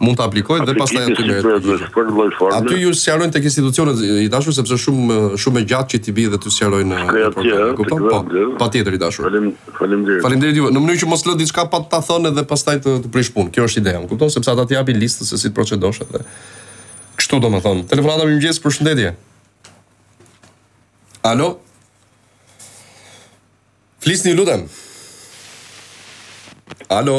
mund të
aplikojë dhe pastaj aty merret përgjigje. Aty ju sqarojnë tek institucionet i dashur sepse është shumë e gjatë që t'i bie dhe t'jua
sqaroj
kupton po patjetër i dashur
faleminderit
faleminderit ju në mënyrë që mos lë diçka pa ta thënë edhe pastaj të të prish punë kjo është ideja më kupton sepse ata të japin listën se si të procedosh edhe kështu domethënë telefonata mirëmëngjes përshëndetje alo flisni lutem alo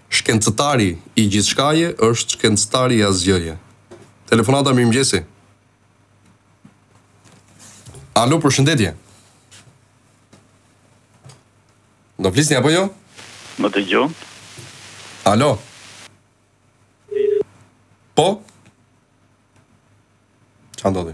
Shkencëtari i gjithçkaje është shkencëtari i asgjëje. Telefonata mirëmëngjesi. Alo, përshëndetje. Do flisni apo jo?
Më dëgjon?
Alo. Po? Ça ndodhi?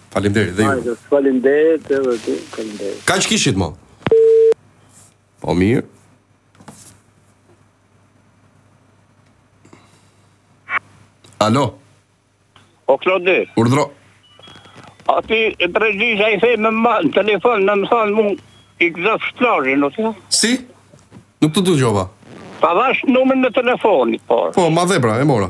Faleminderit dhe ju.
Faleminderit edhe ti. Faleminderit.
Kaq kishit mo? Po mirë. Alo.
O Klodi.
Urdhro.
A ti e përgjigja i the më parë në telefon në më thonë mu i këzë fështëlari, nuk të?
Si? Nuk të dëgjova.
Ta dhashë numrin e telefonit, po.
Po, ma dhe pra, e mora.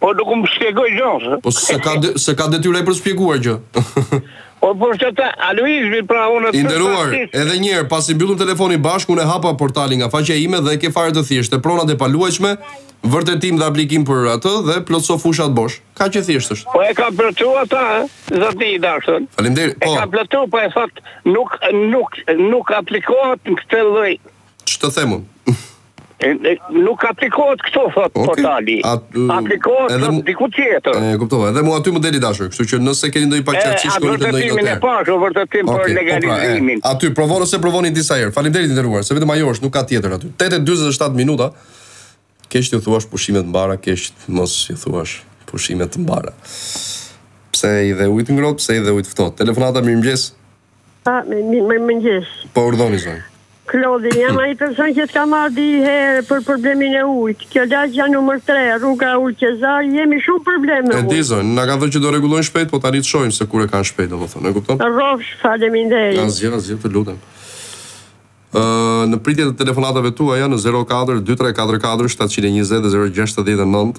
Po
nuk më shpjegoi gjë.
Po se ka se ka detyrë për shpjeguar gjë.
Po po është ata Aloizmi pra unë të
i nderuar edhe një herë pasi mbyllëm telefonin bashkë unë hapa portalin nga faqja ime dhe e ke fare të thjeshtë pronat e paluajtshme vërtetim dhe aplikim për atë dhe plotëso fushat bosh kaq e thjeshtë është
po e kam plotësu ato zotëri i dashur
faleminderit po
e kam plotësu po e thotë nuk nuk nuk aplikohet në këtë lloj
ç'të them unë
Nuk aplikohet këtu, thotë okay. portali.
At, uh,
aplikohet
edhe mu...
diku tjetër.
E, kuptova. Edhe mu aty më del i dashur, kështu që nëse keni ndonjë paqartësi shkoni te ndonjë notar.
E pashë, vërtetim okay,
për po, pra,
legalizimin.
Pra, aty provojeni ose provoni disa herë. Faleminderit i nderuar, se vetëm ajo është, nuk ka tjetër aty. 8:47 minuta. Keq t'i thuash pushimet e mbara, keq mos i thuash pushimet e mbara. Pse i dhe ujët e ngrohtë, pse i dhe ujët e ftohtë. Telefonata mirëmëngjes.
Po, mirë, mirëmëngjes.
Po urdhoni zonjë.
Klodi, jam ai person që të kam marrë dy herë për problemin e ujit. Kjo lagjja numër 3, rruga e Ulë Qezar, kemi shumë probleme.
E di zonjë, na kanë thënë që do rregullojnë shpejt, po tani të shohim se kur e kanë shpejt, domethënë, e kupton?
Rrofsh, faleminderit.
Asgjë, asgjë, të lutem. Ë, në pritje të telefonatave tuaja në 04 2344 720 069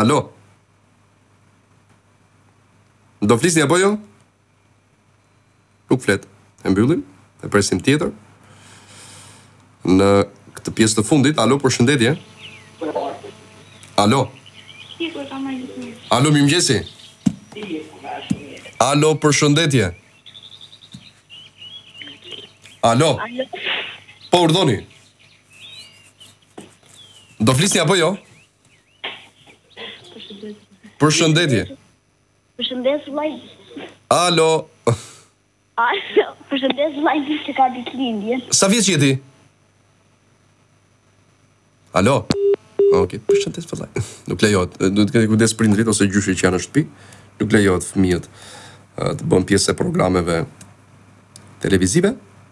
Alo. Do flisni apo jo? Nuk flet. E mbyllim, e presim tjetër. Në këtë pjesë të fundit, alo, përshëndetje. Alo. Alo, mirëmëngjesi. Alo, përshëndetje. Alo. Po, urdhoni. Do flisni apo jo? Përshëndetje.
Përshëndes vëllain.
Alo.
Alo. Përshëndes vëllain tim që ka ditëlindjen.
Sa vjeç je ti? Alo. Ok, përshëndet vëllain. Nuk lejohet. Duhet të kenë kujdes prindërit ose gjyshërit që janë në shtëpi. Nuk lejohet fëmijët të bëhen pjesë e programeve televizive.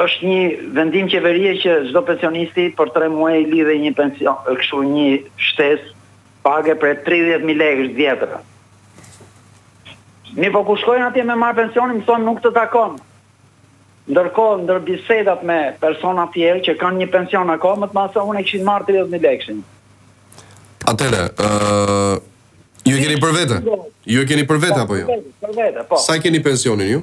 Është një vendim qeverie që çdo pensionisti për tre muaj i lidhej një pension, kështu një shtesë page prej tridhjetë mijë lekësh të vjetra. Mirëpo kur shkoj atje me marrë pensionin më thonë nuk të takon. Ndërkohë ndër bisedat me persona të tjerë që kanë një pension akoma më të madh se unë e kishin marrë tridhjetë mijë lekëshin.
Atëherë, ë ju e keni për vete? Ju e keni për vete apo jo?
Për vete, për vete, po.
Sa e keni pensionin ju?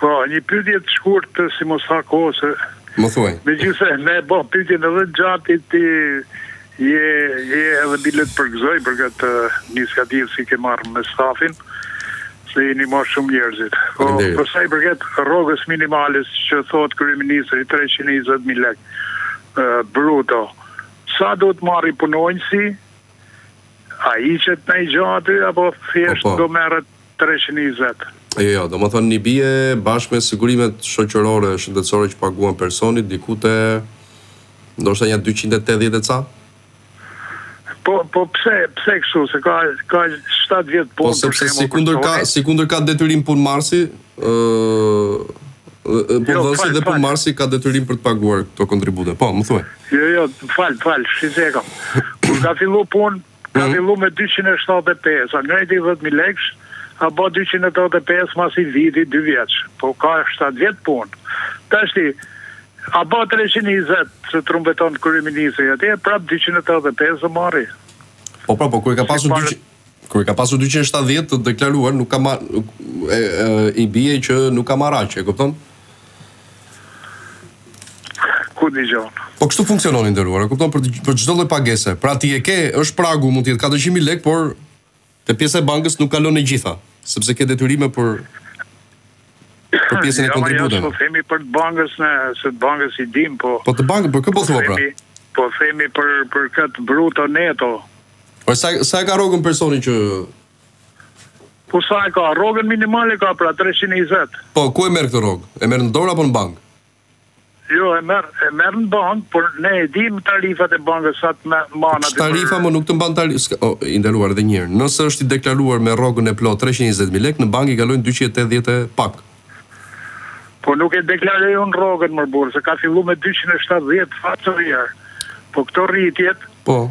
Po,
një pyetje të shkurtë të mos ha kohë se
Më thuaj.
Megjithëse më e bë pyetjen edhe gjatë ti je je edhe bile të përgëzoj për këtë iniciativë që ke marrë me stafin se i ndihmon shumë njerëzit. Po, për sa i përket rrogës minimale që thotë kryeministri 320 mijë lekë bruto. Sa do të marri punonjësi? A hiqet në i gjatë apo thjesht
po, po.
do merret treqind
e njëzet. Jo, jo, domethënë i bie bashkë me sigurimet shoqërore e shëndetësore që paguan personi diku te ndoshta nja dyqind e tetëdhjetë e ca?
Po, po pse, pse kështu, se ka ka 7 vjet
po,
punë.
Po sepse sikundër ka, sikundër ka detyrim punëmarrësi, ë punëdhënësi
jo,
dhe punëmarrësi ka detyrim për të paguar këto kontribute. Po, më thuaj.
Jo, jo, fal, fal, shi se ka. Kur ka filluar punë, Ka fillu me dyqind e shtatëdhjetë e pesë, e ngrejti dhjetë mijë lekësh, a bo dyqind e tetëdhjetë e pesë mas një viti dy vjetësh, po ka shtatë vjet punë. Tashti, a bo treqind e njëzet se trumbeton kryeministri atje, prap dyqind e tetëdhjetë e pesë do marri.
Po pra, po kur i ka pasur dyqind kur i ka pasur dyqind e shtatëdhjetë të deklaruar, nuk ka ma, e, e, i bie që nuk ka marrë aq, e kupton?
Ku dëgjon?
Po kështu funksionon i nderuar, e kupton për për çdo lloj pagese. Pra ti e ke, është pragu, mund të jetë 400 mijë lekë, por te pjesa e bankës nuk kalon e gjitha, sepse ke detyrime për për pjesën e kontributeve.
Po themi për të bankës ne se të bankës i dim, po.
Po të bankës, për kë po thua pra?
Po themi për për kët bruto neto.
Po sa sa e ka rrogën personi që
Po sa e ka? Rrogën minimale ka pra treqind e njëzet.
Po, ku e merr këtë rrogë? E merr në dorë apo në bankë?
Jo, e merr, e merr në bankë, por ne e dimë tarifat e bankës sa të mban aty.
Ç'tarifa mo, nuk të mban tarifa, o, i nderuar edhe një herë, nëse është i deklaruar me rrogën e plotë treqind e njëzet mijë lekë, në bankë i kalojnë dyqind e tetëdhjetë e pak.
Po nuk e deklaroj unë rrogën mor burrë, se ka fillu me
dyqind e shtatëdhjetë faturierë.
Po këto rritjet,
Po.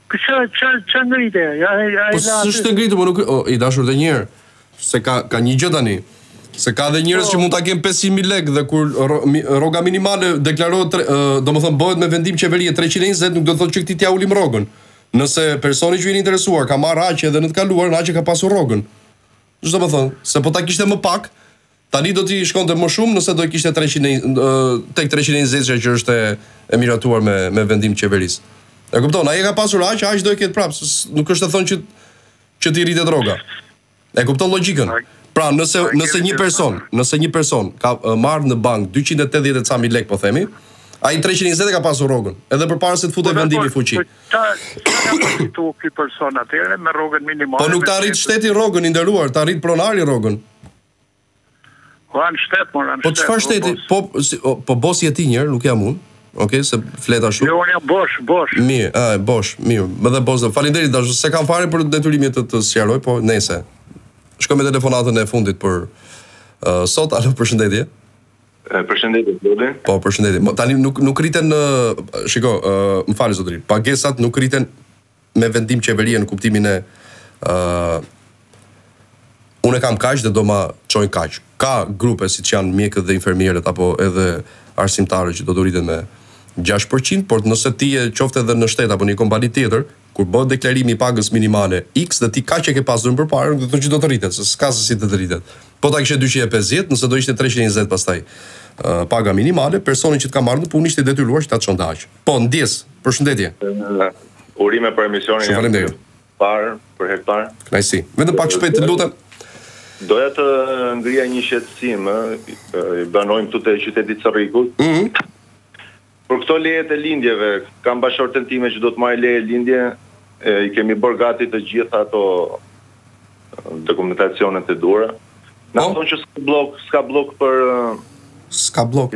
Ç'a ç'a ç'a ngritet?
Ja ai ai
Po
la.
s'është e ngritur, po nuk o, i dashur edhe një herë. Se ka ka një gjë tani. Se ka dhe njerëz po. që mund ta kenë 500.000 lekë dhe kur rroga minimale deklarohet, domethënë bëhet me vendim qeverie 320, nuk do të thotë që këtij t'ia ulim rrogën. Nëse personi që jeni interesuar ka marrë aq edhe në të kaluarën, aq e ka pasur rrogën. Domethënë? Se po ta kishte më pak, Tani do t'i shkonte më shumë nëse do kishte treqind e tek treqind e njëzet që është e miratuar me me vendim të qeverisë. E kupton? Ai e ka pasur aq, aq do e ketë prapë, nuk është të thonë që që t'i rritet rroga. E kupton logjikën? Pra, nëse nëse një person, nëse një person ka marrë në bankë 280 e ca mijë lekë, po themi, ai 320 e ka pasur rrogën, edhe përpara se të futej po, vendimi në fuqi.
Ça fiton ky person atëherë me rrogën minimale.
Po nuk ta
rrit
shteti rrogën i nderuar, ta rrit pronari rrogën.
Po në shtet, mo, po në shtet.
Po çfarë shteti? Po, po bosi je ti njëherë, nuk jam unë. Ok, se flet ashtu.
Jo, unë jam bos, bos.
Mirë, a, bos, mirë. Më dhe bos, faleminderit, dashë, s'e kam fare për detyrim të të sqaroj, po nejse. Shkojmë me telefonatën e fundit për uh, sot, alo, përshëndetje.
Përshëndetje, Lodi.
Po, përshëndetje. Tani nuk, nuk rriten, uh, shiko, uh, më fal, zotëri, pagesat nuk rriten me vendim qeverie në kuptimin e ë unë kam kaq dhe do ma çojnë kaq. Ka grupe siç janë mjekët dhe infermierët apo edhe arsimtarët që do të rriten me 6 për qind, por nëse ti je qoftë edhe në shtet apo në një kompani tjetër, kur bëhet deklarimi i pagës minimale iks dhe ti kaq e ke pasur më përpara, nuk do të thotë që do të rritet, se s'ka se si të të rritet. Po ta kishe dyqind e pesëdhjetë, nëse do ishte treqind e njëzet pastaj paga minimale, personi që të ka marrë në punë ishte i detyruar që ta çonte aq. Po, ndjesë. Përshëndetje.
Urime për emisionin.
Shumë faleminderit.
Par, për herë të parë.
Kënaqësi. Vetëm pak shpejt të lutem.
Doja të ngrija një shqetësim, ë, banojmë këtu te qyteti i Cërrikut.
Ëh. Mm -hmm.
Për këto lejet e lindjeve, kam bashkëshorten time që do të marrë leje lindje, e, i kemi bërë gati të gjitha ato dokumentacionet e duhura. Po? Na thonë që s'ka blok, s'ka blok për
s'ka blok.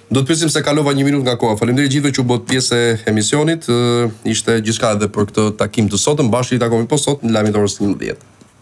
Do të pyesim se kalova një minutë nga koha. Faleminderit të gjithëve që u bëtë pjesë e emisionit. Ishte gjithçka edhe për këtë takim të sotëm. Bashkë ritakohemi po sot në lajmet e orës njëmbëdhjetë.